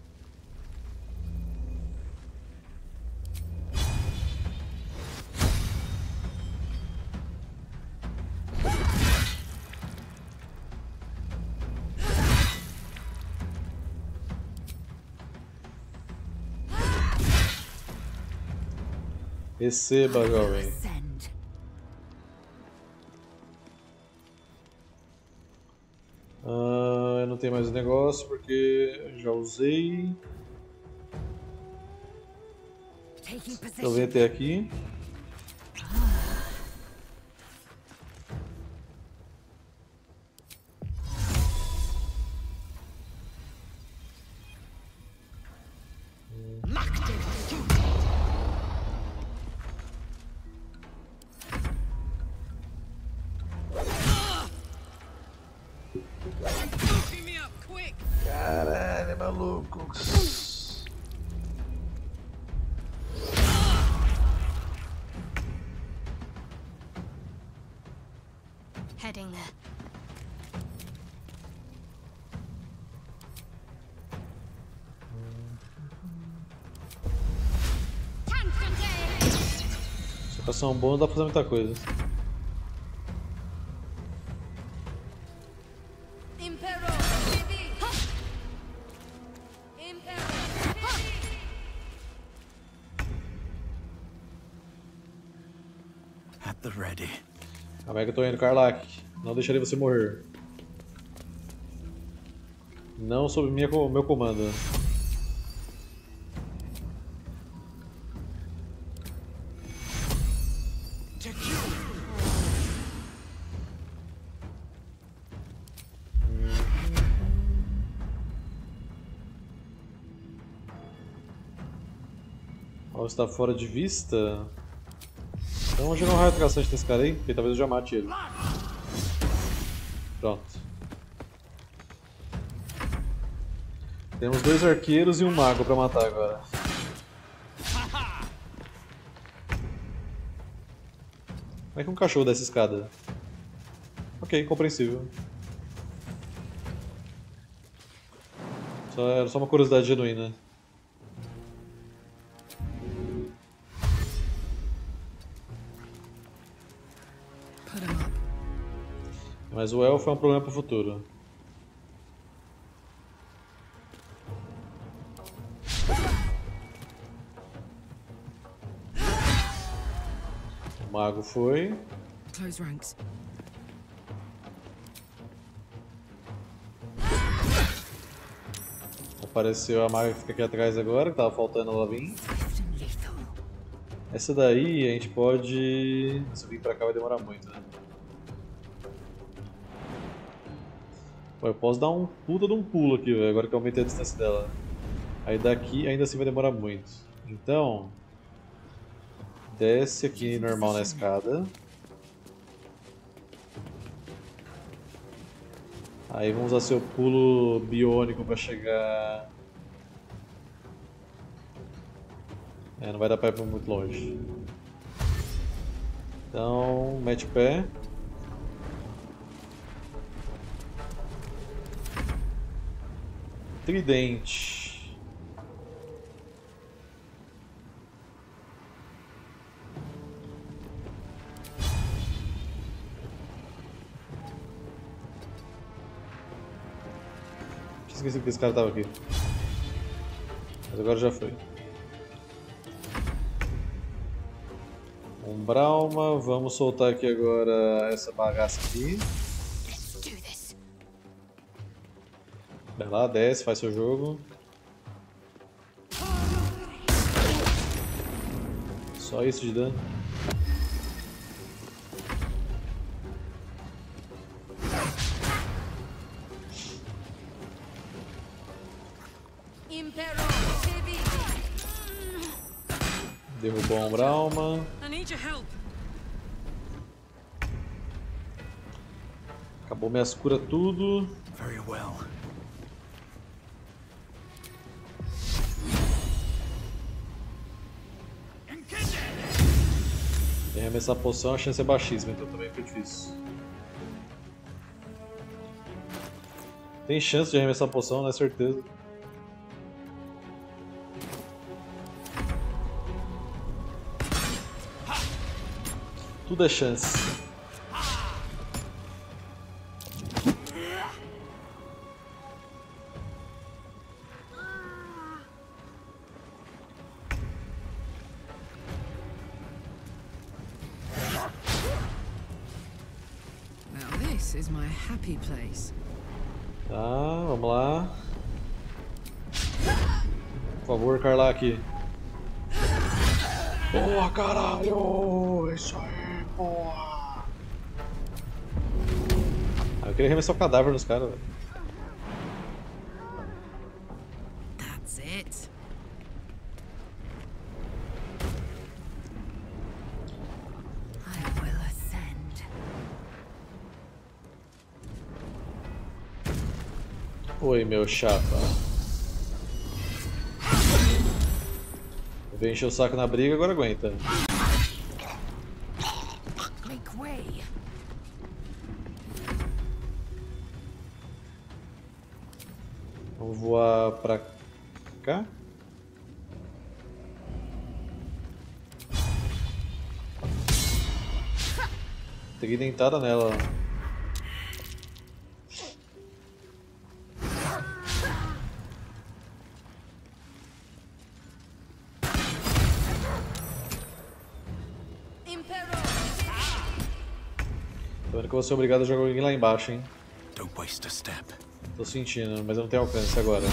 Receba, jovem. Tenho mais negócio porque já usei. Eu possession. até aqui. Socação boa não dá pra fazer muita coisa. Calma aí que eu tô indo, Karlak. Não deixarei você morrer. Não sob minha, meu comando. Está fora de vista. Então vamos jogar um raio traçante nesse cara aí, porque talvez eu já mate ele. Pronto. Temos dois arqueiros e um mago pra matar agora. Como é que um cachorro desce escada? Ok, compreensível. Só, era só uma curiosidade genuína. Mas o elfo é um problema pro futuro. O mago foi. Close ranks. Apareceu a maga que fica aqui atrás agora, que tava faltando ela vir. Essa daí a gente pode. Se eu vir pra cá vai demorar muito, né? Pô, eu posso dar um puta de um pulo aqui, velho, agora que eu aumentei a distância dela. Aí daqui ainda assim vai demorar muito. Então. Desce aqui normal na escada. Aí vamos usar seu pulo biônico pra chegar. É, não vai dar pra ir muito longe. Então, mete o pé. Tridente. Tinha esquecido que esse cara tava aqui. Mas agora já foi. Um Brauma, vamos soltar aqui agora essa bagaça aqui. Lá, desce, faz seu jogo. Só isso de dano. Derrubou um need your help. Acabou minhas curas tudo. Very well. Arremessar poção, a chance é baixíssima, então também foi difícil. Tem chance de arremessar a poção, não é certeza. Tudo é chance. This is my happy place. Tá, vamos lá. Por favor, Karlak. Boa, caralho! Isso aí, boa! Ah, eu queria arremessar o cadáver nos caras, velho. Oi, meu chapa. Veio encher o saco na briga, agora aguenta. Vamos voar pra cá. Tridentada nela. Vou ser obrigado a jogar alguém lá embaixo, hein? Don't waste a step. Tô sentindo, mas eu não tenho alcance agora.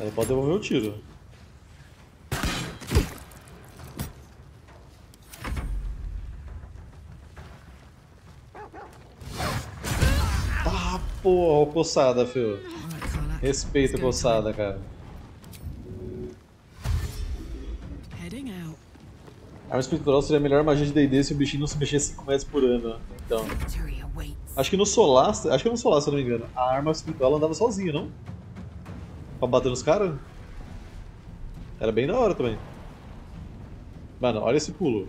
Ele pode devolver o tiro. Ah, porra, ó, coçada, Karlak. Respeita a coçada, cara. Arma espiritual seria a melhor magia de D&D se o bichinho não se mexer 5 metros por ano. Então, Victory awaits. acho que no Solar, acho que no Solar, se eu não me engano, a arma espiritual andava sozinha, não? Pra bater nos caras? Era bem da hora também. Mano, olha esse pulo.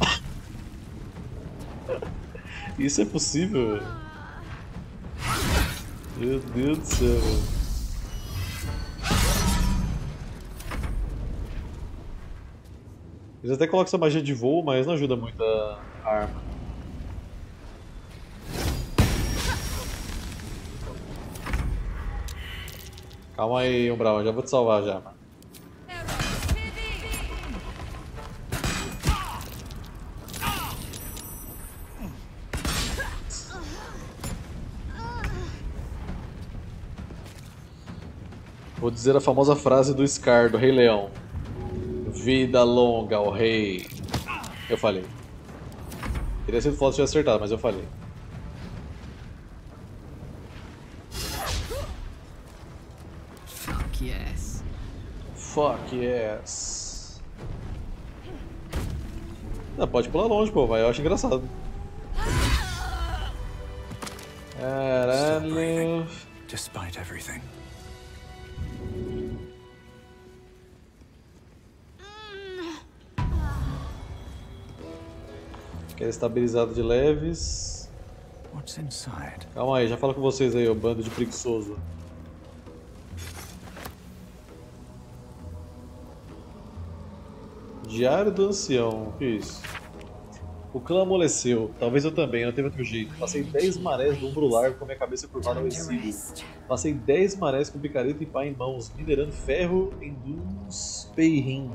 [laughs] Isso é possível? Meu Deus do céu, Eles até colocam essa magia de voo, mas não ajuda muito a arma. Calma aí, Umbral, já vou te salvar já. Vou dizer a famosa frase do Scar, do Rei Leão. Vida longa ao rei. Eu falei. Teria sido foda se tivesse acertado, mas eu falei. Fuck yes. Fuck yes. Não, pode pular longe, pô, mas eu acho engraçado. Caralho. Despite everything. Quer estabilizado de leves. Calma aí, já falo com vocês aí, ô bando de preguiçoso. Diário do Ancião, o que é isso? O clã amoleceu, talvez eu também, não teve outro jeito. Passei 10 marés do umbro largo com minha cabeça curvada ao exílio. Passei 10 marés com picareta e pá em mãos, minerando ferro em Duns Peirim.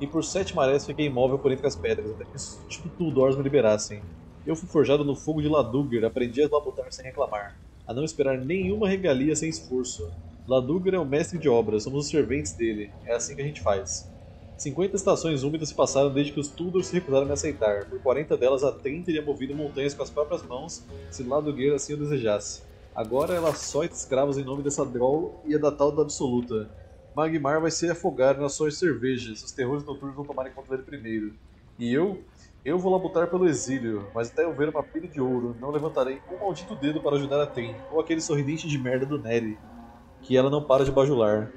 E por 7 marés fiquei imóvel por entre as pedras, até que os tipo Tuldors me liberassem. Eu fui forjado no fogo de Laduger, aprendi a labutar sem reclamar, a não esperar nenhuma regalia sem esforço. Laduger é o mestre de obras, somos os serventes dele, é assim que a gente faz. 50 estações úmidas se passaram desde que os Tuldors se recusaram a me aceitar. Por 40 delas, a Trin teria movido montanhas com as próprias mãos, se Ladugueira assim o desejasse. Agora ela só escravos em nome dessa Droll e é da tal da Absoluta. Magmar vai se afogar nas suas cervejas, os terrores noturnos vão tomarem conta dele primeiro. E eu? Eu vou labutar pelo exílio, mas até eu ver uma pilha de ouro, não levantarei um maldito dedo para ajudar a Trin, ou aquele sorridente de merda do Neri, que ela não para de bajular.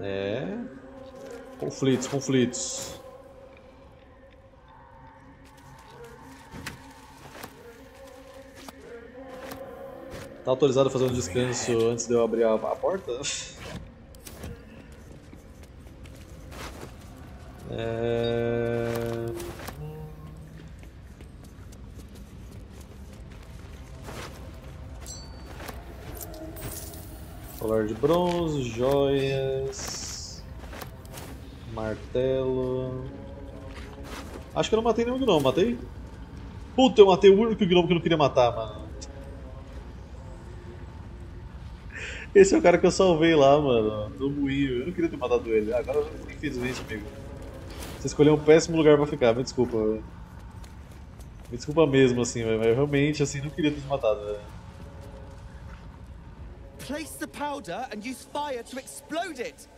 É. Conflitos, conflitos. Tá autorizado a fazer um descanso antes de eu abrir a, a porta? [laughs] É... Colar de bronze, joias, martelo. Acho que eu não matei nenhum gnomo, matei? Puta, eu matei o único gnomo que eu não queria matar, mano. Esse é o cara que eu salvei lá, mano, no moinho. Eu não queria ter matado ele. Agora, infelizmente, amigo. Você escolheu um péssimo lugar pra ficar, me desculpa. velho. Me desculpa mesmo, assim, velho, mas eu realmente, assim, não queria ter te matado, velho. Place the powder and use fire to explode it.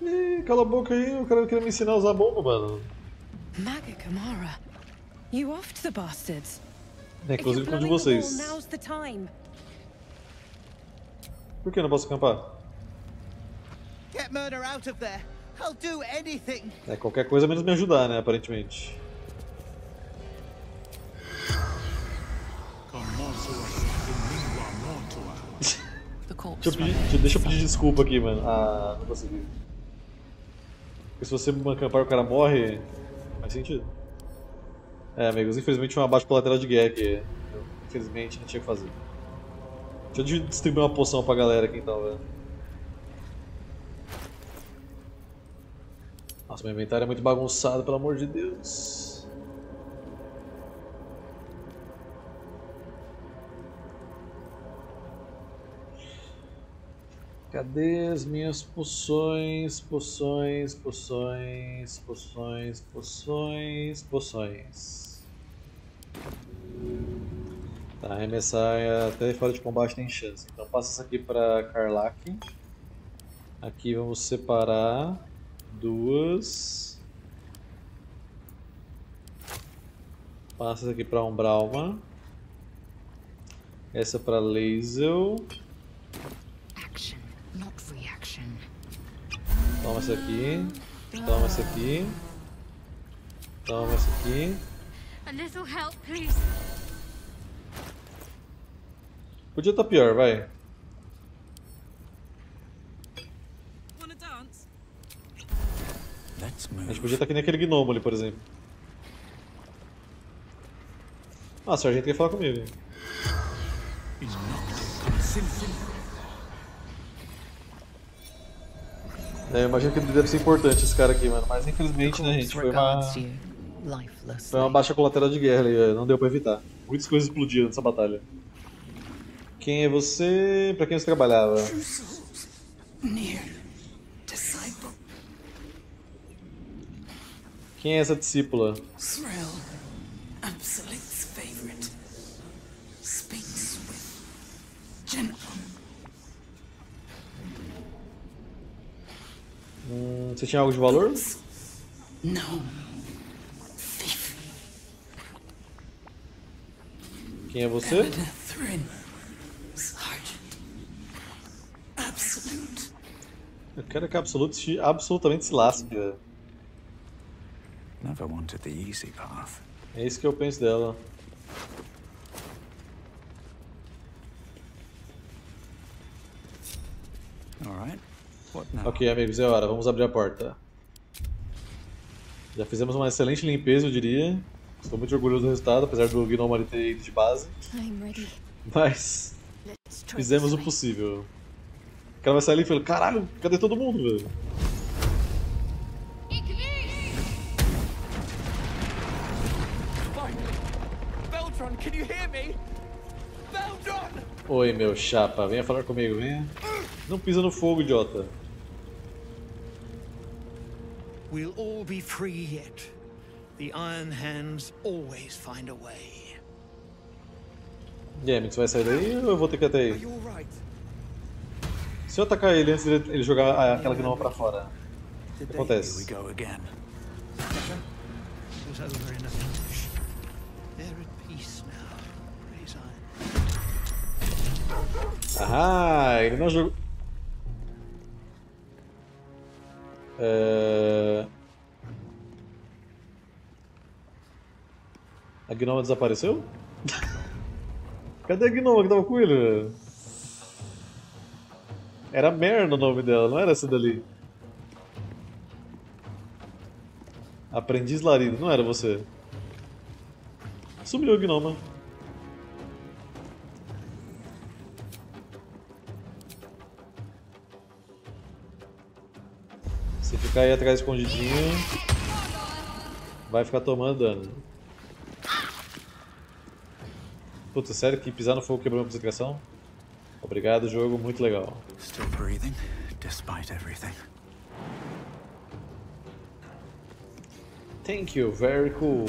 Ih, cala a boca aí, o cara queria me ensinar a usar bomba, mano. Maga Kamara. You offed the bastards. É, inclusive com um de vocês. now's the time. Por que eu não posso acampar? Get murder out of there. I'll do anything. É, qualquer coisa menos me ajudar, né, aparentemente. Deixa eu, pedir, deixa, deixa eu pedir desculpa aqui, mano. Ah, não consegui. Porque se você acampar o cara morre, faz sentido. É, amigos, infelizmente um abaixo pro lateral de guerra aqui. Eu, infelizmente não tinha o que fazer. Deixa eu distribuir uma poção pra galera aqui então, velho. Nossa, meu inventário é muito bagunçado, pelo amor de Deus. Cadê as minhas poções, poções, poções, poções, poções, poções? Tá, arremessar até fora de combate tem chance. Então passa isso aqui pra Karlak. Aqui vamos separar duas. Passa aqui pra Umbralma. Essa pra Lazel. Action, not reaction. Toma essa aqui. Toma essa aqui. Toma essa aqui. A little help, please. Podia estar pior, vai. Move. gente podia estar que nem aquele gnomo ali, por exemplo. Ah, o sargento quer falar comigo. É, eu imagino que deve ser importante esse cara aqui, mano. Mas infelizmente, né, gente, foi uma, foi uma baixa colateral de guerra ali, velho. não deu pra evitar. Muitas coisas explodiram nessa batalha. Quem é você? Pra quem você trabalhava? Near disciple Quem é essa discípula? Thrill, Absolute's favorite, speaks with gentle. Hum, você tinha algo de valor? No, Quem é você? Eu quero que a Absolute absolutamente se lasque. Never wanted the easy path. É isso que eu penso dela. Alright. What now? Ok, amigos, é hora. Vamos abrir a porta. Já fizemos uma excelente limpeza, eu diria. Estou muito orgulhoso do resultado, apesar do Gnome ali ter ido de base. I'm ready. Mas fizemos o possível. O cara vai sair ali e fala, caralho, cadê todo mundo, velho? Oi, meu chapa, venha falar comigo, venha. Não pisa no fogo, idiota. We'll all be free yet. The Iron Hands always find a way. Você vai sair daí ou eu vou ter que ir até aí? Se eu atacar ele antes dele ele jogar aquela Gnoma pra fora, o que acontece? Ah, ele não jogou. É... A Gnoma desapareceu? [laughs] Cadê a Gnoma que tava com ele? Era Mer no nome dela, não era essa dali. Aprendiz Larido, não era você. Sumiu a Gnoma. Ficar aí atrás escondidinho, vai ficar tomando dano. Puta, sério que pisar no fogo quebrou a concentração? Obrigado, jogo, muito legal. Still breathing, despite everything. Thank you, very cool.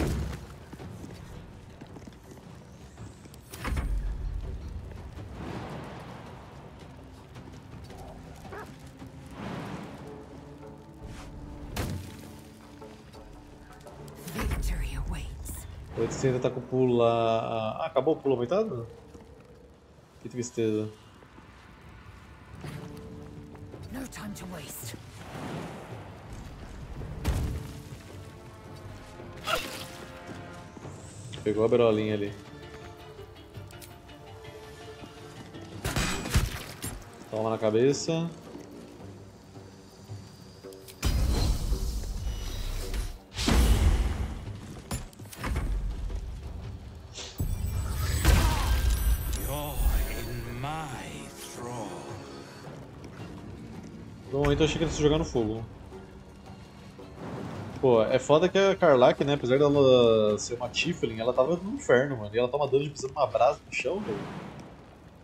860 tá com o pulo lá. Ah, acabou o pulo aumentado? Que tristeza. No time to waste. Pegou a berolinha ali. Toma na cabeça. Momento eu achei que ele ia se jogar no fogo. Pô, é foda que a Karlak, né, apesar dela ser uma Tiefling, ela tava no inferno, mano. E ela toma dano de pisando uma brasa no chão, velho.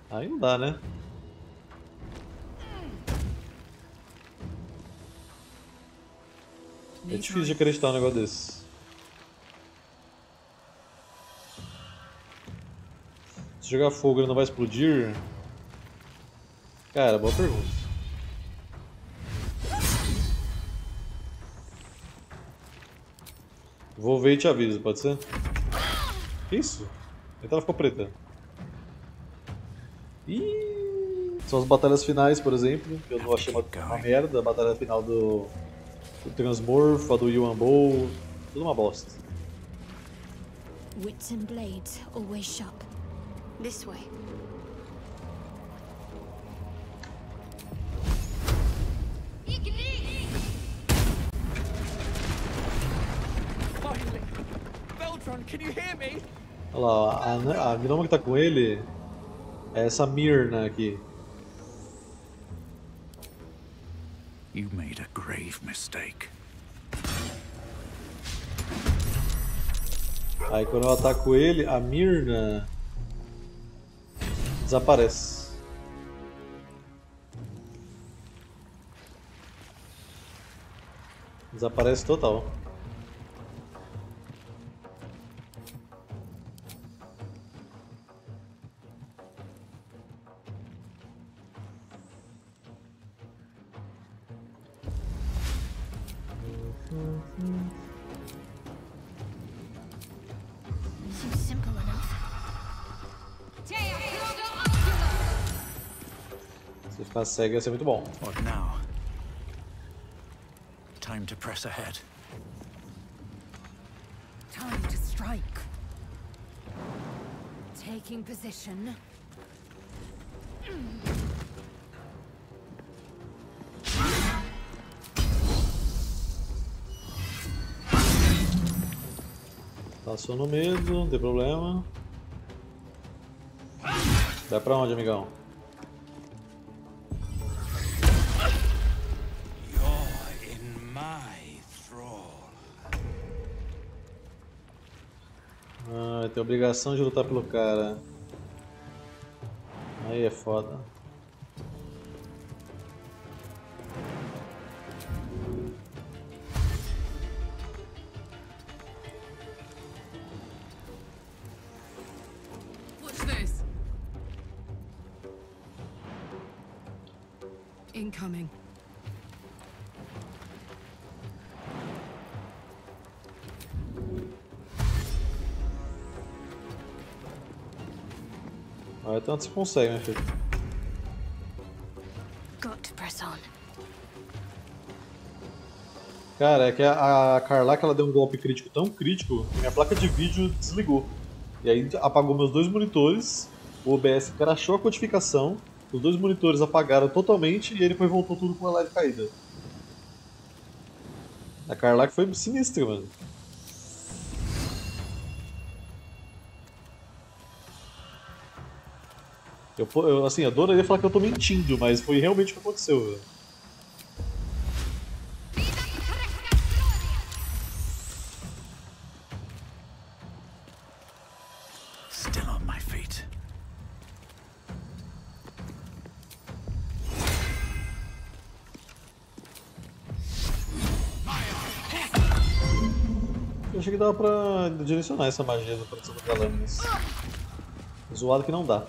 Aí não dá, né? É difícil de acreditar um negócio desse. Se jogar fogo ele não vai explodir? Cara, boa pergunta. Vou ver e te aviso, pode ser? Que isso? Então ela ficou preta. Ih, são as batalhas finais, por exemplo, que eu não achei uma, uma merda. A batalha final do, do Transmorph, a do Yuan Bow, tudo uma bosta. Wits and blades always sharp. This way. Olha lá, a, a gnoma que tá com ele é essa Mirna aqui. You made a grave mistake. Aí quando eu ataco ele, a Mirna desaparece. Desaparece total. Se ficar cego ia ser muito bom. Time to press ahead. Time to strike. Taking position. Passou no medo, não tem problema. Vai pra onde, amigão? Tem obrigação de lutar pelo cara. Aí é foda. Tanto você consegue, meu filho. Got to press on. Cara, é que a, a Carlac ela deu um golpe crítico tão crítico que minha placa de vídeo desligou. E aí apagou meus dois monitores, o OBS crashou a codificação, os dois monitores apagaram totalmente e ele depois voltou tudo com a live caída. A Carlac foi sinistra, mano. Eu, eu, assim, adoraria falar que eu tô mentindo, mas foi realmente o que aconteceu, velho. Eu achei que dava pra direcionar essa magia do proteção da lâminas. Zoado que não dá.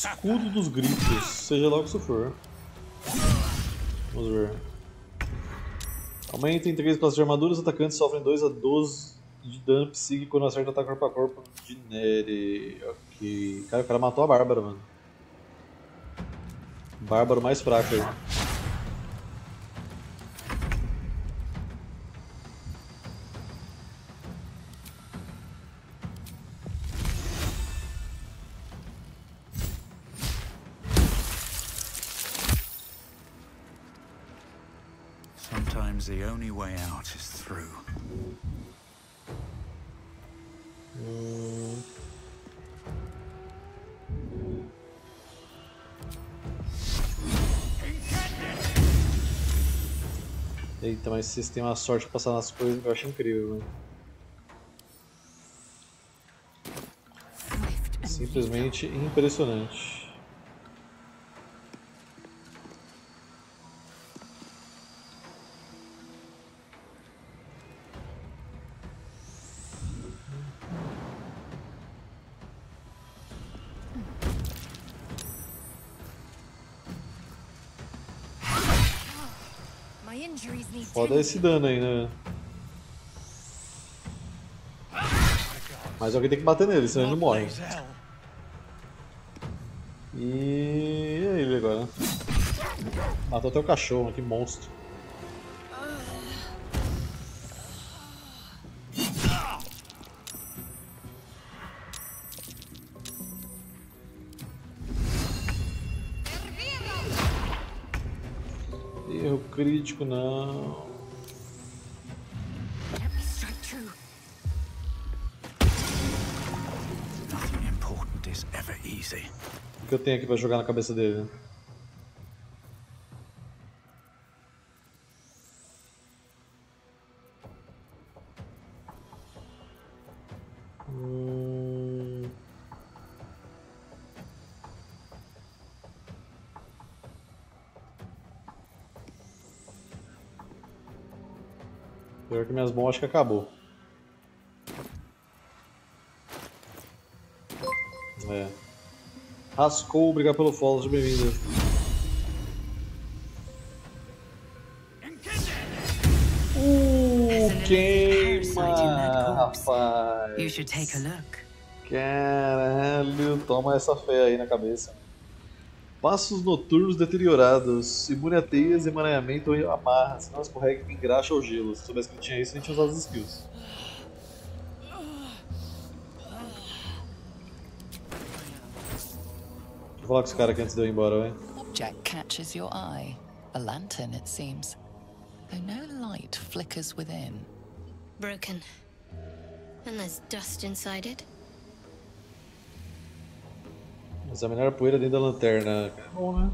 Escudo dos gritos, seja lá o que for. Vamos ver. Aumenta em 3 classes de armadura, os atacantes sofrem 2 a 12 de dano psíquico quando acerta ataque corpo a corpo de Nere. Ok. Cara, o cara matou a Bárbara, mano. Bárbaro mais fraco aí. Mas vocês têm uma sorte de passar nas coisas que eu acho incrível, mano. Simplesmente impressionante. Need Foda esse dano aí, né? Mas alguém tem que bater nele, senão ele não morre. E é ele agora. Matou até o cachorro, que monstro. Ever easy. O que eu tenho aqui pra jogar na cabeça dele? Minhas bombas acho que acabou. É. Rascou, obrigado pelo follow, seja bem-vindo. Uh, queima, rapaz. Caralho, toma essa fé aí na cabeça. Passos noturnos deteriorados. Imune a teias, emaranhamento ou amarra. Se não escorrega, engraxa ou gelo. Se soubesse que tinha isso, a gente tinha usado as skills. Deixa eu falar com esse cara aqui antes de eu ir embora, vai. Object catches your eye. A lantern, it seems. Though no light flickers within. Broken. And there's dust inside it. Examinar a poeira dentro da lanterna. É bom, né?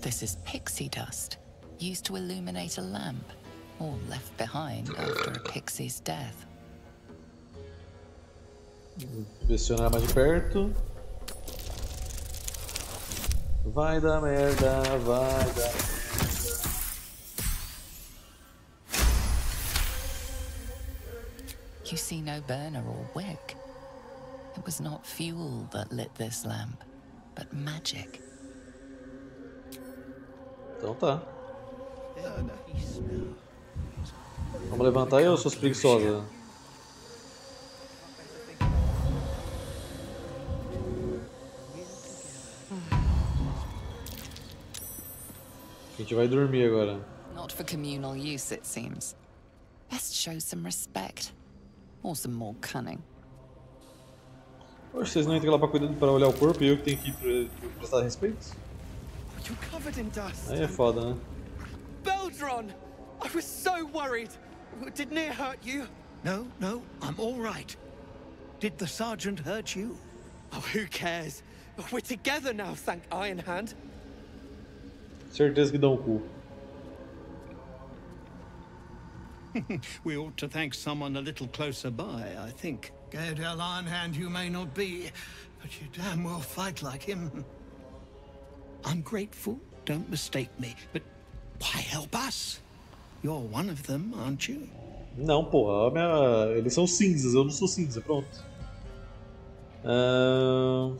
This is pixie dust, used to illuminate a lamp, or left behind after a pixie's death. Pressionar mais de perto. Vai dar merda, vai dar merda. You see no burner or wick. It was not fuel that lit this lamp, but magic. Então tá. Vamos levantar aí ou seus gente vai dormir agora. Not for communal use, it seems. Best show some respect. Or some more cunning. Poxa, vocês não entram lá pra cuidar pra olhar o corpo e eu que tenho que ir pra, pra prestar respeito? You're covered in dust. Aí é foda, né? Beldron! I was so worried. Did Near hurt you? No, no, I'm all right. Did the sergeant hurt you? Oh, who cares? We're together now, thank Iron Hand. Certeza que dão o cu. [laughs] we ought to thank someone a little closer by, I think. Gaedel Ironhand you may not be, but you damn well fight like him. I'm grateful, don't mistake me, but why help us? You're one of them, aren't you? Não, porra, a minha... eles são cinzas, eu não sou cinza, pronto. Ahn,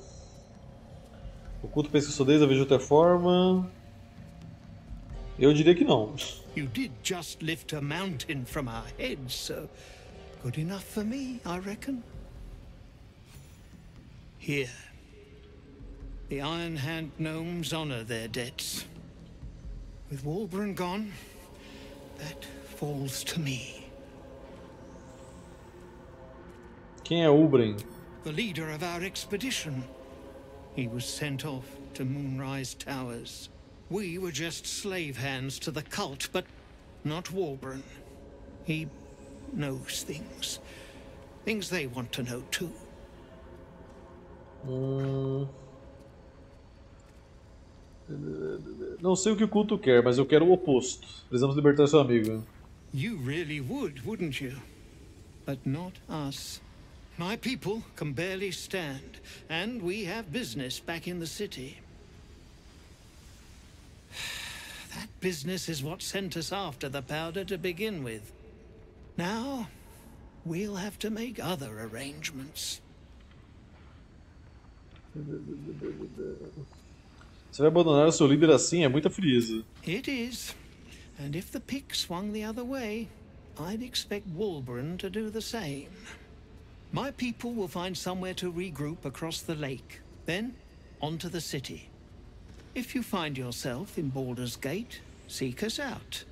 O culto pensa que eu sou desde a vejo outra forma. Eu diria que não. You did just lift a mountain from our heads, so good enough for me, I reckon. Here. The Iron Hand gnomes honor their debts. With Walburn gone, that falls to me. Quem é Ubren? the leader of our expedition. He was sent off to Moonrise Towers. We were just slave hands to the cult, but not Walburn. He knows things. Things they want to know too. Hum... Não sei o que o culto quer, mas eu quero o oposto. Precisamos libertar seu amigo. You really would, wouldn't you? But not us. My people can barely stand, and we have business back in the city. That business is what sent us after the powder to begin with. Now, we'll have to make other arrangements. Você vai abandonar o seu líder assim? É muita frieza. It is. And if the pick swung the other way, I'd expect Walburn to do the same. My people will find somewhere to regroup across the lake. Then, on to the city. If you find yourself in Baldur's Gate, seek us out.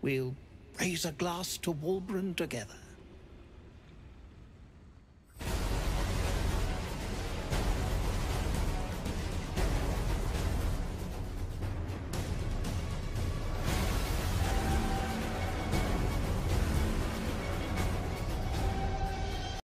We'll raise a glass to Walbran together.